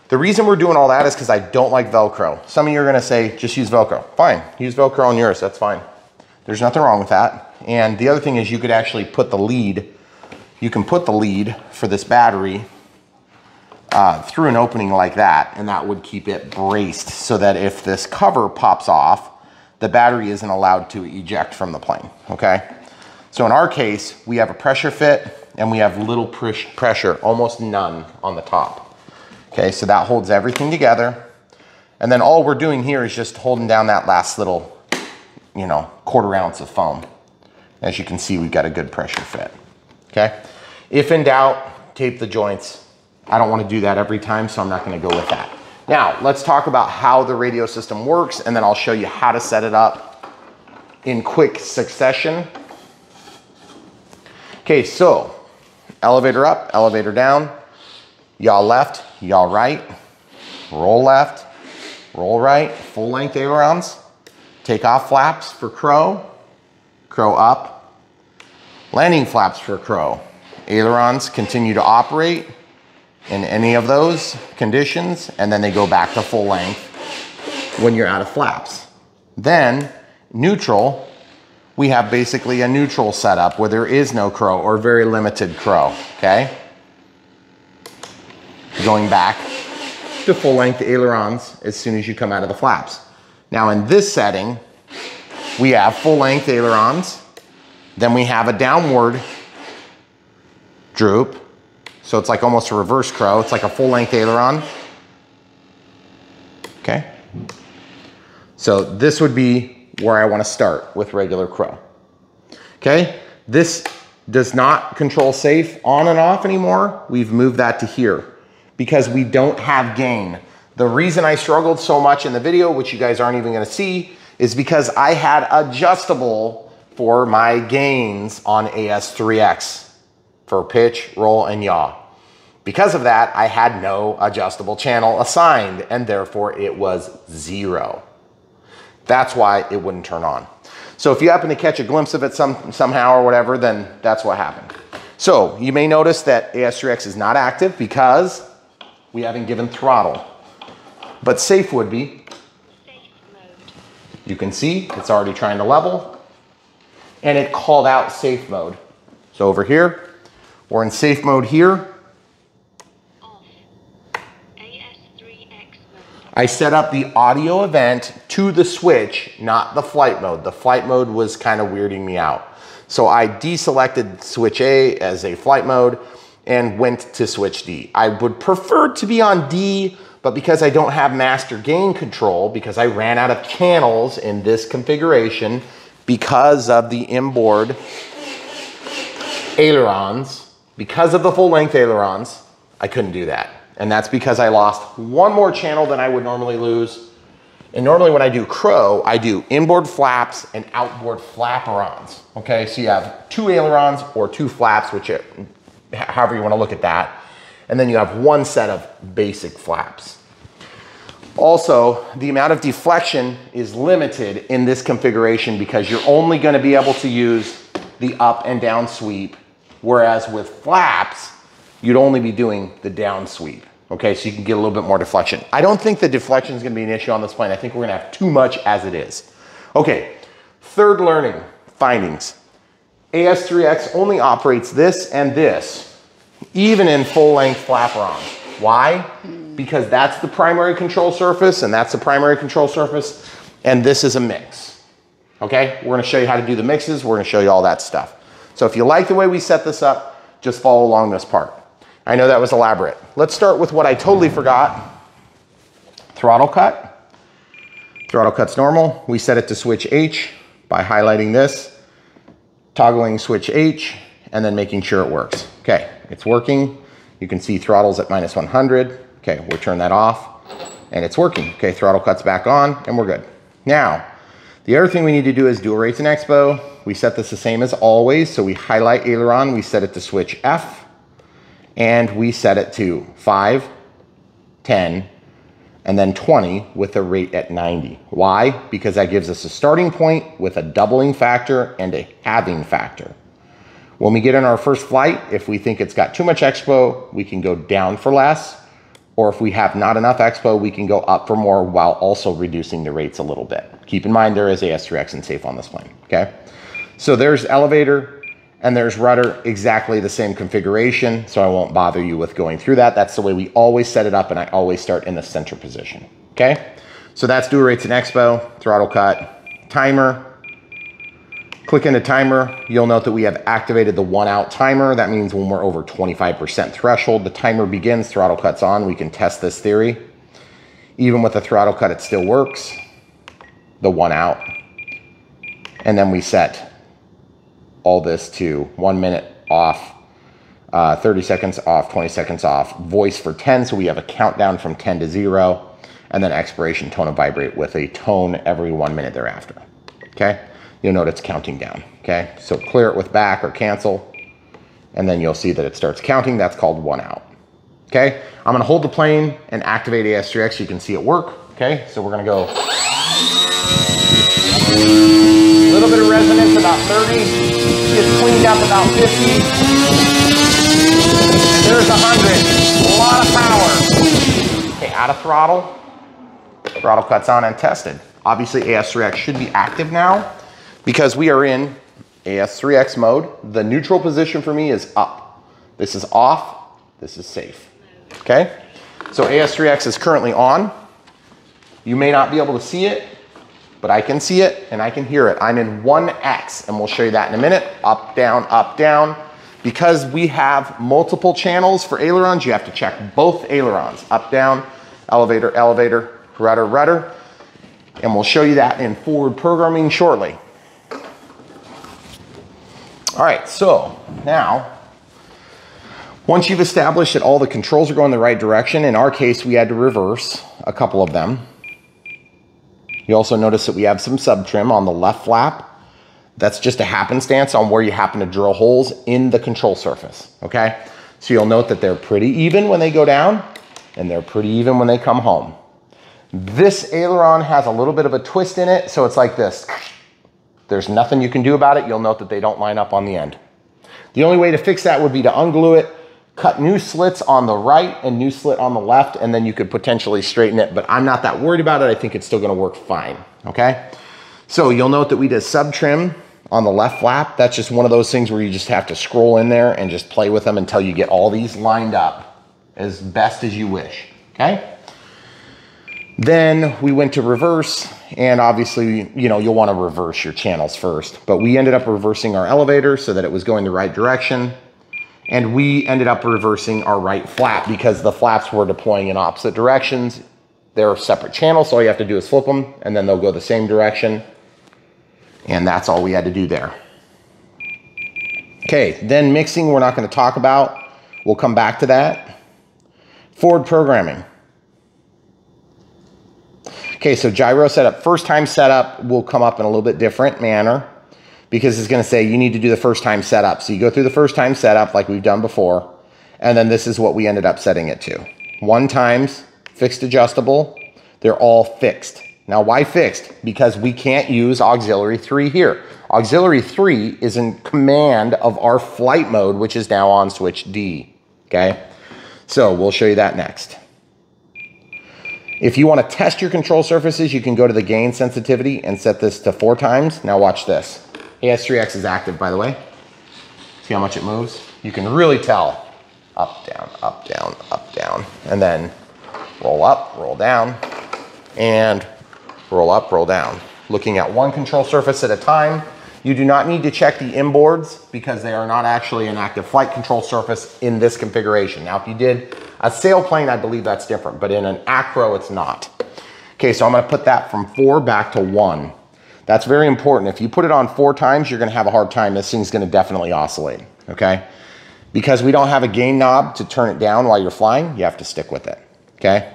the reason we're doing all that is because I don't like Velcro. Some of you are gonna say, just use Velcro. Fine, use Velcro on yours, that's fine. There's nothing wrong with that. And the other thing is you could actually put the lead, you can put the lead for this battery uh, through an opening like that, and that would keep it braced so that if this cover pops off, the battery isn't allowed to eject from the plane, okay? So in our case, we have a pressure fit and we have little pres- pressure, almost none on the top. Okay, so that holds everything together. And then all we're doing here is just holding down that last little, you know, quarter ounce of foam. As you can see, we've got a good pressure fit, okay? If in doubt, tape the joints. I don't wanna do that every time, so I'm not gonna go with that. Now, let's talk about how the radio system works, and then I'll show you how to set it up in quick succession. Okay, so elevator up, elevator down, yaw left, yaw right, roll left, roll right, full length ailerons, take off flaps for crow, crow up, landing flaps for crow. Ailerons continue to operate in any of those conditions, and then they go back to full length when you're out of flaps. Then neutral, we have basically a neutral setup where there is no crow or very limited crow, okay? Going back to full length ailerons as soon as you come out of the flaps. Now in this setting, we have full length ailerons, then we have a downward droop, so it's like almost a reverse crow. It's like a full length aileron. Okay. So this would be where I want to start with regular crow. Okay. This does not control safe on and off anymore. We've moved that to here because we don't have gain. The reason I struggled so much in the video, which you guys aren't even going to see, is because I had adjustable for my gains on AS3X for pitch, roll, and yaw. Because of that, I had no adjustable channel assigned and therefore it was zero. That's why it wouldn't turn on. So if you happen to catch a glimpse of it some, somehow or whatever, then that's what happened. So you may notice that AS3X is not active because we haven't given throttle. But safe would be. You can see it's already trying to level and it called out safe mode. So over here, we're in safe mode here. Off. AS3X mode. I set up the audio event to the switch, not the flight mode. The flight mode was kind of weirding me out. So I deselected switch A as a flight mode and went to switch D. I would prefer to be on D, but because I don't have master gain control, because I ran out of channels in this configuration, because of the inboard ailerons, because of the full length ailerons, I couldn't do that. And that's because I lost one more channel than I would normally lose. And normally when I do crow, I do inboard flaps and outboard flaperons. Okay, so you have two ailerons or two flaps, which it, however you want to look at that. And then you have one set of basic flaps. Also, the amount of deflection is limited in this configuration because you're only going to be able to use the up and down sweep, whereas with flaps, you'd only be doing the down sweep. Okay, so you can get a little bit more deflection. I don't think the deflection is going to be an issue on this plane. I think we're going to have too much as it is. Okay, third learning findings. AS3X only operates this and this, even in full length flaperons. Why? Because that's the primary control surface and that's the primary control surface, and this is a mix. Okay, we're gonna show you how to do the mixes, we're gonna show you all that stuff. So if you like the way we set this up, just follow along this part. I know that was elaborate. Let's start with what I totally forgot. Throttle cut. Throttle cut's normal. We set it to switch H by highlighting this, toggling switch H, and then making sure it works. Okay, it's working. You can see throttles at minus 100. Okay, we'll turn that off and it's working. Okay, throttle cuts back on and we're good. Now, the other thing we need to do is dual rates and expo. We set this the same as always. So we highlight aileron, we set it to switch F and we set it to 5, 10, and then 20 with a rate at 90. Why? Because that gives us a starting point with a doubling factor and a halving factor. When we get in our first flight, if we think it's got too much expo, we can go down for less. Or if we have not enough expo, we can go up for more while also reducing the rates a little bit. Keep in mind there is AS3X and safe on this plane, okay? So there's elevator and there's rudder, exactly the same configuration, so I won't bother you with going through that. That's the way we always set it up and I always start in the center position, okay? So that's dual rates and expo, throttle cut, timer, Click into timer, you'll note that we have activated the one out timer. That means when we're over 25% threshold, the timer begins, throttle cuts on. We can test this theory. Even with the throttle cut, it still works. The one out. And then we set all this to one minute off, uh, 30 seconds off, 20 seconds off, voice for 10. So we have a countdown from 10 to zero, and then expiration tone of vibrate with a tone every one minute thereafter. Okay you'll note it's counting down, okay? So clear it with back or cancel, and then you'll see that it starts counting. That's called one out, okay? I'm gonna hold the plane and activate AS3X so you can see it work, okay? So we're gonna go. Little bit of resonance, about 30. Gets cleaned up about 50. And there's 100, a lot of power. Okay, out of throttle. Throttle cuts on and tested. Obviously AS3X should be active now because we are in AS3X mode. The neutral position for me is up. This is off, this is safe, okay? So AS3X is currently on. You may not be able to see it, but I can see it and I can hear it. I'm in 1X and we'll show you that in a minute. Up, down, up, down. Because we have multiple channels for ailerons, you have to check both ailerons. Up, down, elevator, elevator, rudder, rudder. And we'll show you that in forward programming shortly. All right, so now, once you've established that all the controls are going the right direction, in our case, we had to reverse a couple of them. You also notice that we have some sub trim on the left flap. That's just a happenstance on where you happen to drill holes in the control surface, okay? So you'll note that they're pretty even when they go down and they're pretty even when they come home. This aileron has a little bit of a twist in it, so it's like this. There's nothing you can do about it. You'll note that they don't line up on the end. The only way to fix that would be to unglue it, cut new slits on the right and new slit on the left, and then you could potentially straighten it, but I'm not that worried about it. I think it's still gonna work fine, okay? So you'll note that we did sub trim on the left flap. That's just one of those things where you just have to scroll in there and just play with them until you get all these lined up as best as you wish, okay? Then we went to reverse and obviously, you know, you'll want to reverse your channels first, but we ended up reversing our elevator so that it was going the right direction. And we ended up reversing our right flap because the flaps were deploying in opposite directions. They're separate channels, so all you have to do is flip them and then they'll go the same direction. And that's all we had to do there. Okay, then mixing we're not gonna talk about. We'll come back to that. Forward programming. Okay, so gyro setup, first time setup will come up in a little bit different manner because it's gonna say you need to do the first time setup. So you go through the first time setup like we've done before, and then this is what we ended up setting it to. One times, fixed adjustable, they're all fixed. Now why fixed? Because we can't use auxiliary three here. Auxiliary three is in command of our flight mode, which is now on switch D, okay? So we'll show you that next. If you want to test your control surfaces, you can go to the gain sensitivity and set this to four times. Now watch this. AS3X is active, by the way. See how much it moves? You can really tell. Up, down, up, down, up, down. And then roll up, roll down, and roll up, roll down. Looking at one control surface at a time. You do not need to check the inboards because they are not actually an active flight control surface in this configuration. Now, if you did a sailplane, I believe that's different, but in an acro, it's not. Okay, so I'm gonna put that from four back to one. That's very important. If you put it on four times, you're gonna have a hard time. This thing's gonna definitely oscillate, okay? Because we don't have a gain knob to turn it down while you're flying, you have to stick with it, okay?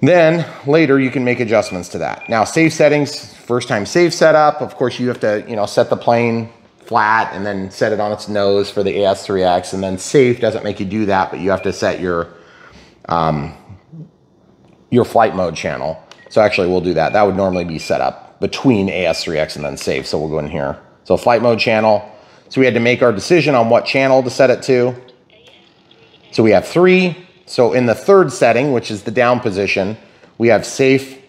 Then later you can make adjustments to that. Now safe settings, first time safe setup, of course you have to, you know, set the plane flat and then set it on its nose for the AS3X and then safe doesn't make you do that, but you have to set your, um, your flight mode channel. So actually we'll do that. That would normally be set up between AS3X and then safe. So we'll go in here. So flight mode channel. So we had to make our decision on what channel to set it to. So we have three, so in the third setting, which is the down position, we have safe,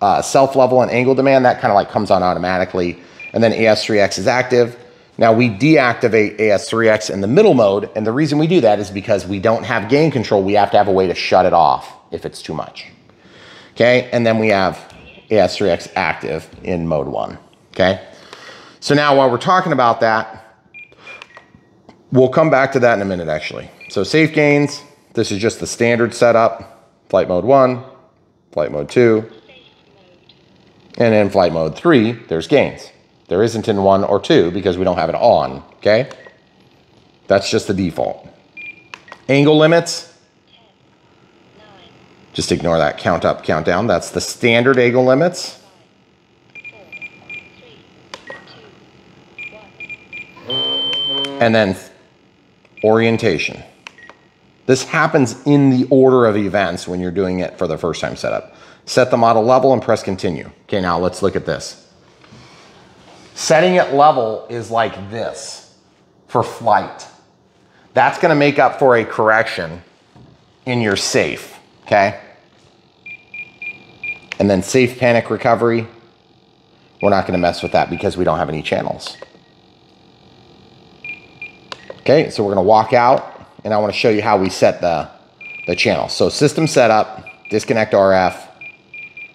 uh, self level and angle demand. That kind of like comes on automatically. And then AS3X is active. Now we deactivate AS3X in the middle mode. And the reason we do that is because we don't have gain control. We have to have a way to shut it off if it's too much. Okay. And then we have AS3X active in mode one. Okay. So now while we're talking about that, we'll come back to that in a minute actually. So safe gains, this is just the standard setup. Flight mode one, flight mode two, and in flight mode three, there's gains. There isn't in one or two because we don't have it on, okay? That's just the default. Angle limits, just ignore that count up, count down. That's the standard angle limits. And then orientation. This happens in the order of events when you're doing it for the first time setup. Set the model level and press continue. Okay, now let's look at this. Setting it level is like this for flight. That's gonna make up for a correction in your safe, okay? And then safe panic recovery, we're not gonna mess with that because we don't have any channels. Okay, so we're gonna walk out and I want to show you how we set the, the channel. So system setup, disconnect RF,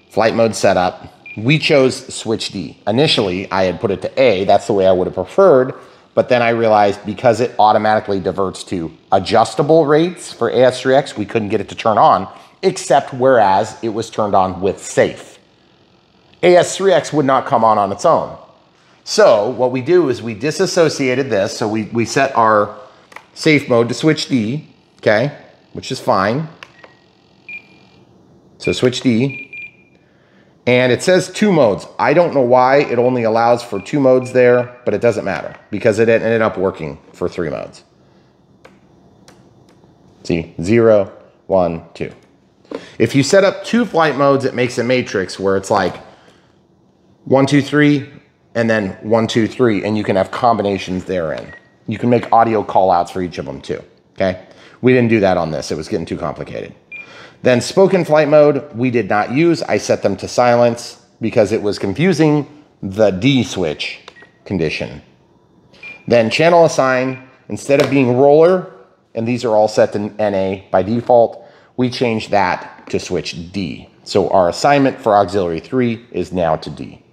flight mode setup. We chose switch D. Initially, I had put it to A. That's the way I would have preferred. But then I realized because it automatically diverts to adjustable rates for AS3X, we couldn't get it to turn on, except whereas it was turned on with safe. AS3X would not come on on its own. So what we do is we disassociated this. So we, we set our safe mode to switch D, okay, which is fine. So switch D. And it says two modes. I don't know why it only allows for two modes there, but it doesn't matter because it ended up working for three modes. See, zero, one, two. If you set up two flight modes, it makes a matrix where it's like one, two, three, and then one, two, three, and you can have combinations therein. You can make audio call outs for each of them too, okay? We didn't do that on this. It was getting too complicated. Then spoken flight mode, we did not use. I set them to silence because it was confusing the D switch condition. Then channel assign, instead of being roller, and these are all set to NA by default, we changed that to switch D. So our assignment for auxiliary 3 is now to D.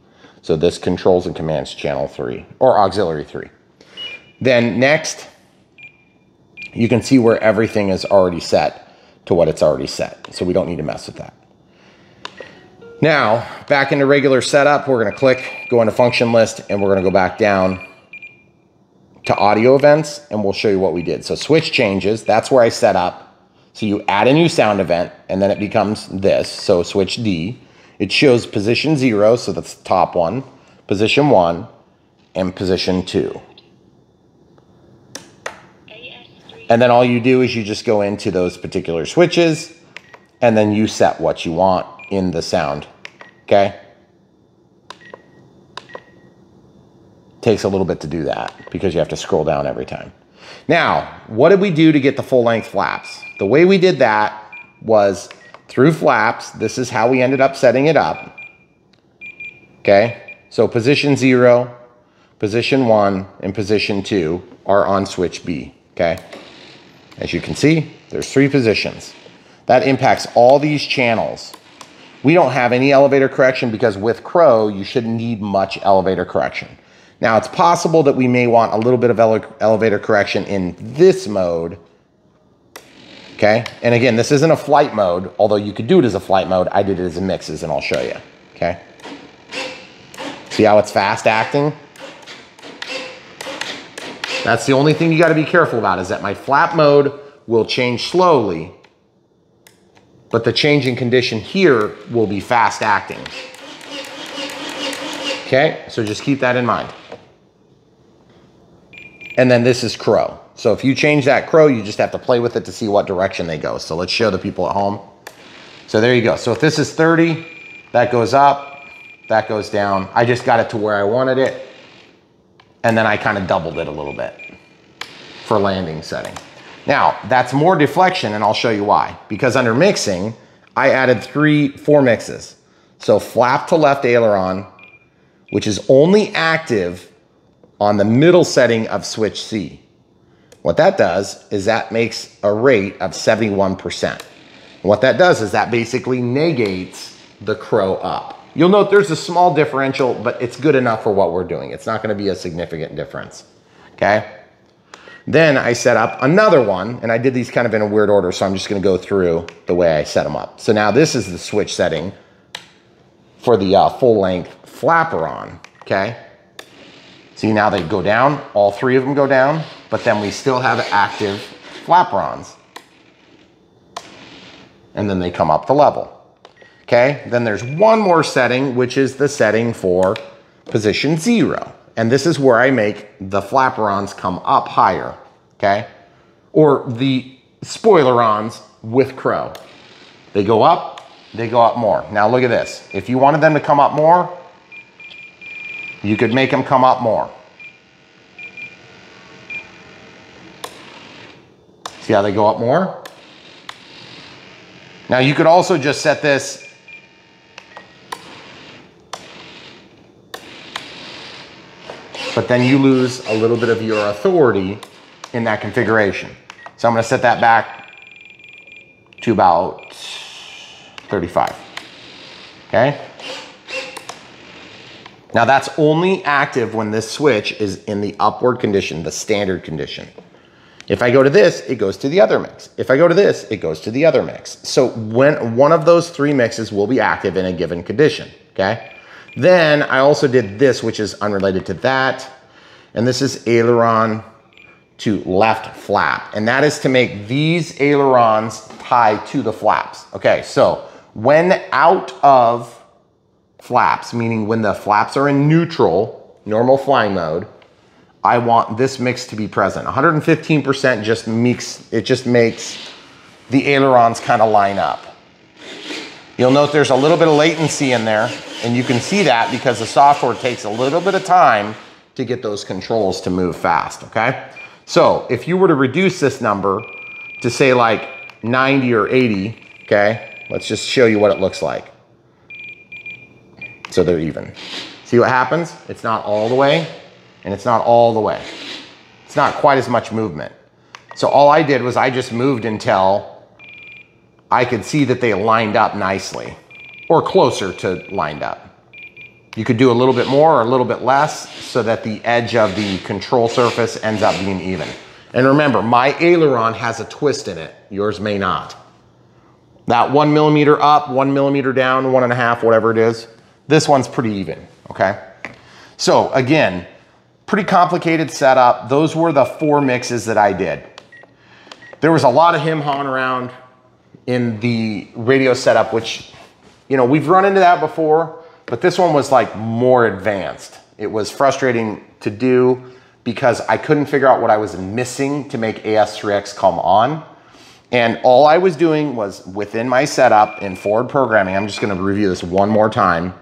So this controls and commands channel 3 or auxiliary 3. Then next, you can see where everything is already set to what it's already set. So we don't need to mess with that. Now, back into regular setup, we're gonna click, go into function list, and we're gonna go back down to audio events, and we'll show you what we did. So switch changes, that's where I set up. So you add a new sound event, and then it becomes this. So switch D. It shows position zero, so that's the top one, position one, and position two. And then all you do is you just go into those particular switches and then you set what you want in the sound. Okay? Takes a little bit to do that because you have to scroll down every time. Now, what did we do to get the full length flaps? The way we did that was through flaps. This is how we ended up setting it up. Okay? So position zero, position one, and position two are on switch B. Okay? As you can see, there's three positions. That impacts all these channels. We don't have any elevator correction because with Crow, you shouldn't need much elevator correction. Now, it's possible that we may want a little bit of ele elevator correction in this mode. Okay, and again, this isn't a flight mode, although you could do it as a flight mode. I did it as a mixes, and I'll show you. Okay, see how it's fast acting? That's the only thing you got to be careful about is that my flap mode will change slowly, but the change in condition here will be fast acting. Okay, so just keep that in mind. And then this is crow. So if you change that crow, you just have to play with it to see what direction they go. So let's show the people at home. So there you go. So if this is 30, that goes up, that goes down. I just got it to where I wanted it. And then I kind of doubled it a little bit for landing setting. Now, that's more deflection, and I'll show you why. Because under mixing, I added three, four mixes. So flap to left aileron, which is only active on the middle setting of switch C. What that does is that makes a rate of 71%. And what that does is that basically negates the crow up. You'll note there's a small differential, but it's good enough for what we're doing. It's not gonna be a significant difference, okay? Then I set up another one, and I did these kind of in a weird order, so I'm just gonna go through the way I set them up. So now this is the switch setting for the uh, full length flaperon, okay? See, now they go down, all three of them go down, but then we still have active flaperons. And then they come up the level. Okay, then there's one more setting, which is the setting for position zero. And this is where I make the flaperons come up higher, okay? Or the spoilerons with crow. They go up, they go up more. Now look at this. If you wanted them to come up more, you could make them come up more. See how they go up more? Now you could also just set this but then you lose a little bit of your authority in that configuration. So I'm gonna set that back to about 35, okay? Now that's only active when this switch is in the upward condition, the standard condition. If I go to this, it goes to the other mix. If I go to this, it goes to the other mix. So when one of those three mixes will be active in a given condition, okay? Then I also did this, which is unrelated to that. And this is aileron to left flap. And that is to make these ailerons tie to the flaps. Okay, so when out of flaps, meaning when the flaps are in neutral, normal flying mode, I want this mix to be present. 115% just makes, it just makes the ailerons kind of line up. You'll note there's a little bit of latency in there, and you can see that because the software takes a little bit of time to get those controls to move fast, okay? So if you were to reduce this number to say like 90 or 80, okay? Let's just show you what it looks like. So they're even. See what happens? It's not all the way, and it's not all the way. It's not quite as much movement. So all I did was I just moved until I could see that they lined up nicely or closer to lined up. You could do a little bit more or a little bit less so that the edge of the control surface ends up being even. And remember, my aileron has a twist in it. Yours may not. That one millimeter up, one millimeter down, one and a half, whatever it is. This one's pretty even, okay? So again, pretty complicated setup. Those were the four mixes that I did. There was a lot of him hawing around in the radio setup, which, you know, we've run into that before, but this one was like more advanced. It was frustrating to do because I couldn't figure out what I was missing to make AS3X come on. And all I was doing was within my setup in forward programming, I'm just gonna review this one more time.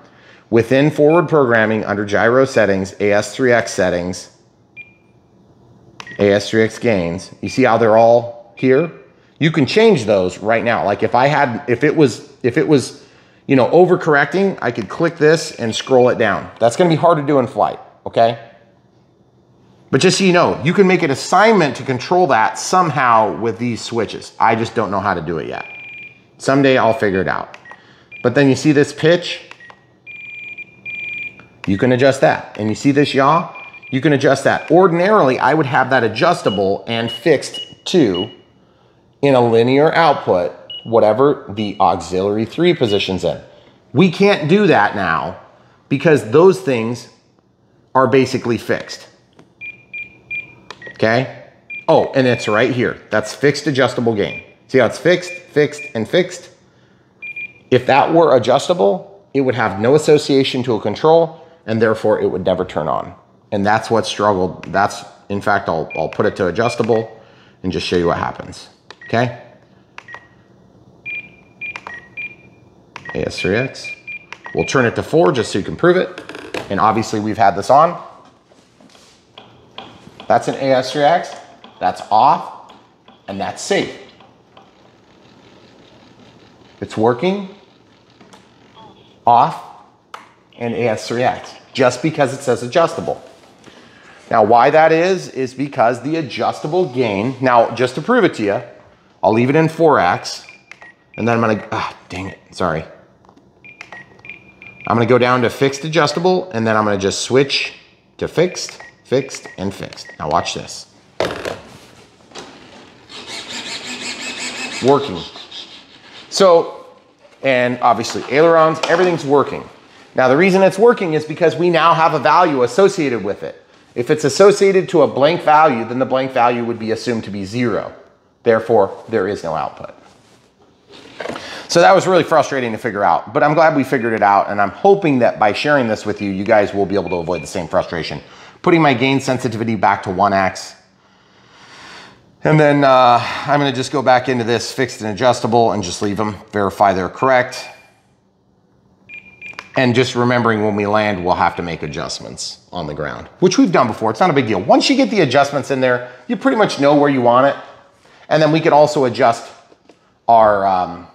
Within forward programming under gyro settings, AS3X settings, AS3X gains, you see how they're all here? You can change those right now. Like if I had, if it was, if it was, you know, overcorrecting, I could click this and scroll it down. That's gonna be hard to do in flight, okay? But just so you know, you can make an assignment to control that somehow with these switches. I just don't know how to do it yet. Someday I'll figure it out. But then you see this pitch, you can adjust that. And you see this yaw, you can adjust that. Ordinarily, I would have that adjustable and fixed to in a linear output, whatever the auxiliary three position's in. We can't do that now because those things are basically fixed. Okay? Oh, and it's right here. That's fixed adjustable gain. See how it's fixed, fixed, and fixed? If that were adjustable, it would have no association to a control, and therefore it would never turn on. And that's what struggled. That's, in fact, I'll, I'll put it to adjustable and just show you what happens okay? AS3X. We'll turn it to four just so you can prove it. And obviously we've had this on. That's an AS3X, that's off, and that's safe. It's working, off, and AS3X, just because it says adjustable. Now, why that is, is because the adjustable gain, now just to prove it to you, I'll leave it in 4x, and then I'm gonna, ah, dang it, sorry. I'm gonna go down to fixed adjustable, and then I'm gonna just switch to fixed, fixed, and fixed. Now watch this. Working. So, and obviously ailerons, everything's working. Now the reason it's working is because we now have a value associated with it. If it's associated to a blank value, then the blank value would be assumed to be zero. Therefore, there is no output. So that was really frustrating to figure out, but I'm glad we figured it out. And I'm hoping that by sharing this with you, you guys will be able to avoid the same frustration. Putting my gain sensitivity back to 1x. And then uh, I'm gonna just go back into this fixed and adjustable and just leave them, verify they're correct. And just remembering when we land, we'll have to make adjustments on the ground, which we've done before. It's not a big deal. Once you get the adjustments in there, you pretty much know where you want it. And then we can also adjust our um,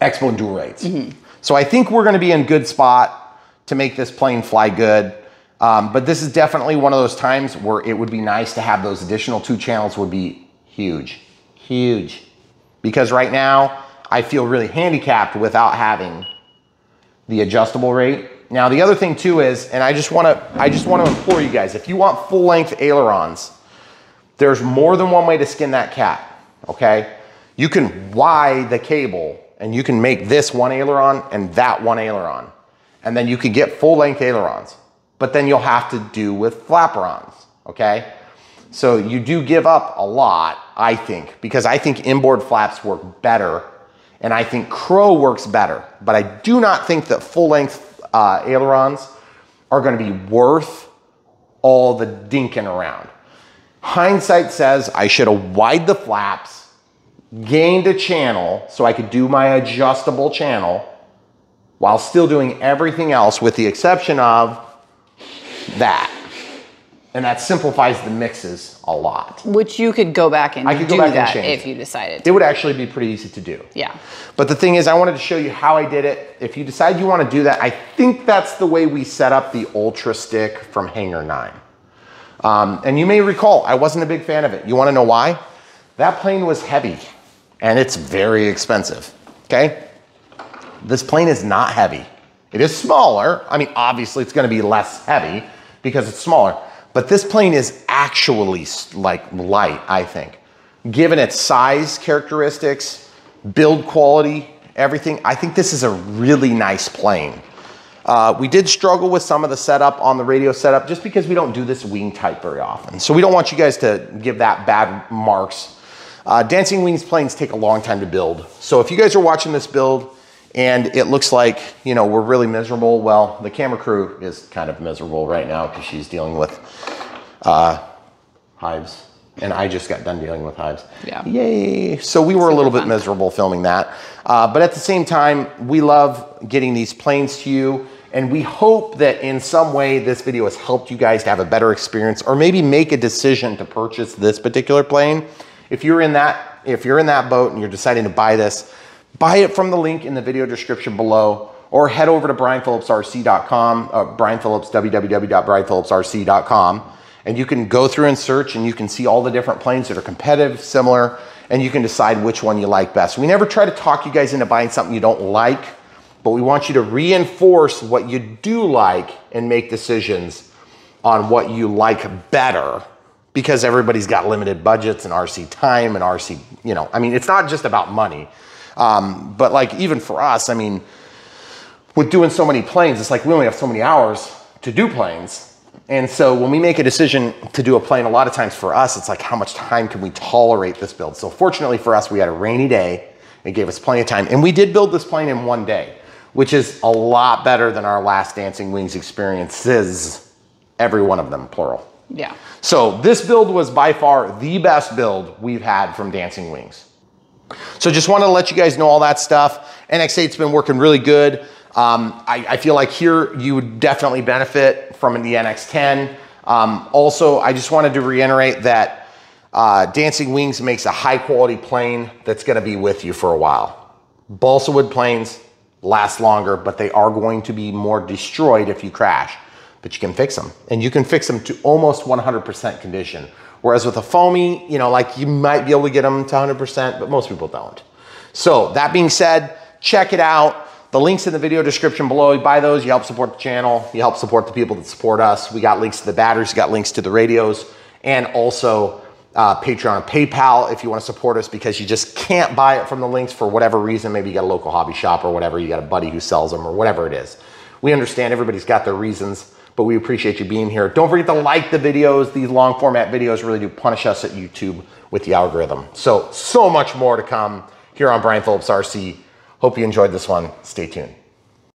expo and dual rates. Mm-hmm. So I think we're gonna be in good spot to make this plane fly good. Um, but this is definitely one of those times where it would be nice to have those additional two channels would be huge, huge. Because right now I feel really handicapped without having the adjustable rate. Now the other thing too is, and I just wanna, I just wanna implore you guys, if you want full length ailerons, there's more than one way to skin that cat, okay? You can Y the cable and you can make this one aileron and that one aileron. And then you could get full length ailerons. But then you'll have to do with flaperons, okay? So you do give up a lot, I think, because I think inboard flaps work better And I think Crow works better, but I do not think that full length uh, ailerons are going to be worth all the dinking around. Hindsight says I should have wide the flaps, gained a channel so I could do my adjustable channel while still doing everything else with the exception of that. And that simplifies the mixes a lot. Which you could go back and I could go do back and that change if you decided. It would actually be pretty easy to do. Yeah. But the thing is, I wanted to show you how I did it. If you decide you want to do that, I think that's the way we set up the Ultra Stick from Hangar 9. Um, and you may recall, I wasn't a big fan of it. You want to know why? That plane was heavy and it's very expensive. Okay? This plane is not heavy. It is smaller. I mean, obviously, it's going to be less heavy because it's smaller. But this plane is actually like light, I think. Given its size characteristics, build quality, everything, I think this is a really nice plane. Uh, we did struggle with some of the setup on the radio setup just because we don't do this wing type very often. So we don't want you guys to give that bad marks. Uh, Dancing Wings planes take a long time to build. So if you guys are watching this build and it looks like, you know, we're really miserable, well, the camera crew is kind of miserable right now because she's dealing with uh, hives. And I just got done dealing with hives. Yeah. Yay. So we were a little bit fun. miserable filming that. Uh, but at the same time, we love getting these planes to you. And we hope that in some way this video has helped you guys to have a better experience or maybe make a decision to purchase this particular plane. If you're in that, if you're in that boat and you're deciding to buy this, buy it from the link in the video description below or head over to brianphillipsrc.com, uh, Brian Phillips, www.brianphillipsrc.com, and you can go through and search and you can see all the different planes that are competitive, similar, and you can decide which one you like best. We never try to talk you guys into buying something you don't like, but we want you to reinforce what you do like and make decisions on what you like better because everybody's got limited budgets and RC time and RC, you know, I mean, it's not just about money. Um, but like even for us, I mean, with doing so many planes, it's like we only have so many hours to do planes. And so when we make a decision to do a plane, a lot of times for us, it's like how much time can we tolerate this build? So fortunately for us, we had a rainy day. It gave us plenty of time. And we did build this plane in one day, which is a lot better than our last Dancing Wings experiences, every one of them, plural. Yeah. So this build was by far the best build we've had from Dancing Wings. So just wanted to let you guys know all that stuff. NX8's been working really good. Um, I, I feel like here you would definitely benefit from the NX10. Um, also, I just wanted to reiterate that uh, Dancing Wings makes a high quality plane that's gonna be with you for a while. Balsa wood planes last longer, but they are going to be more destroyed if you crash. But you can fix them, and you can fix them to almost 100% condition. Whereas with a foamy, you know, like you might be able to get them to 100%, but most people don't. So that being said, check it out. The links in the video description below. You buy those, you help support the channel, you help support the people that support us. We got links to the batteries, we got links to the radios, and also uh, Patreon and PayPal if you want to support us because you just can't buy it from the links for whatever reason. Maybe you got a local hobby shop or whatever, you got a buddy who sells them or whatever it is. We understand everybody's got their reasons, but we appreciate you being here. Don't forget to like the videos. These long format videos really do punish us at YouTube with the algorithm. So, so much more to come here on Brian Phillips RC. Hope you enjoyed this one. Stay tuned.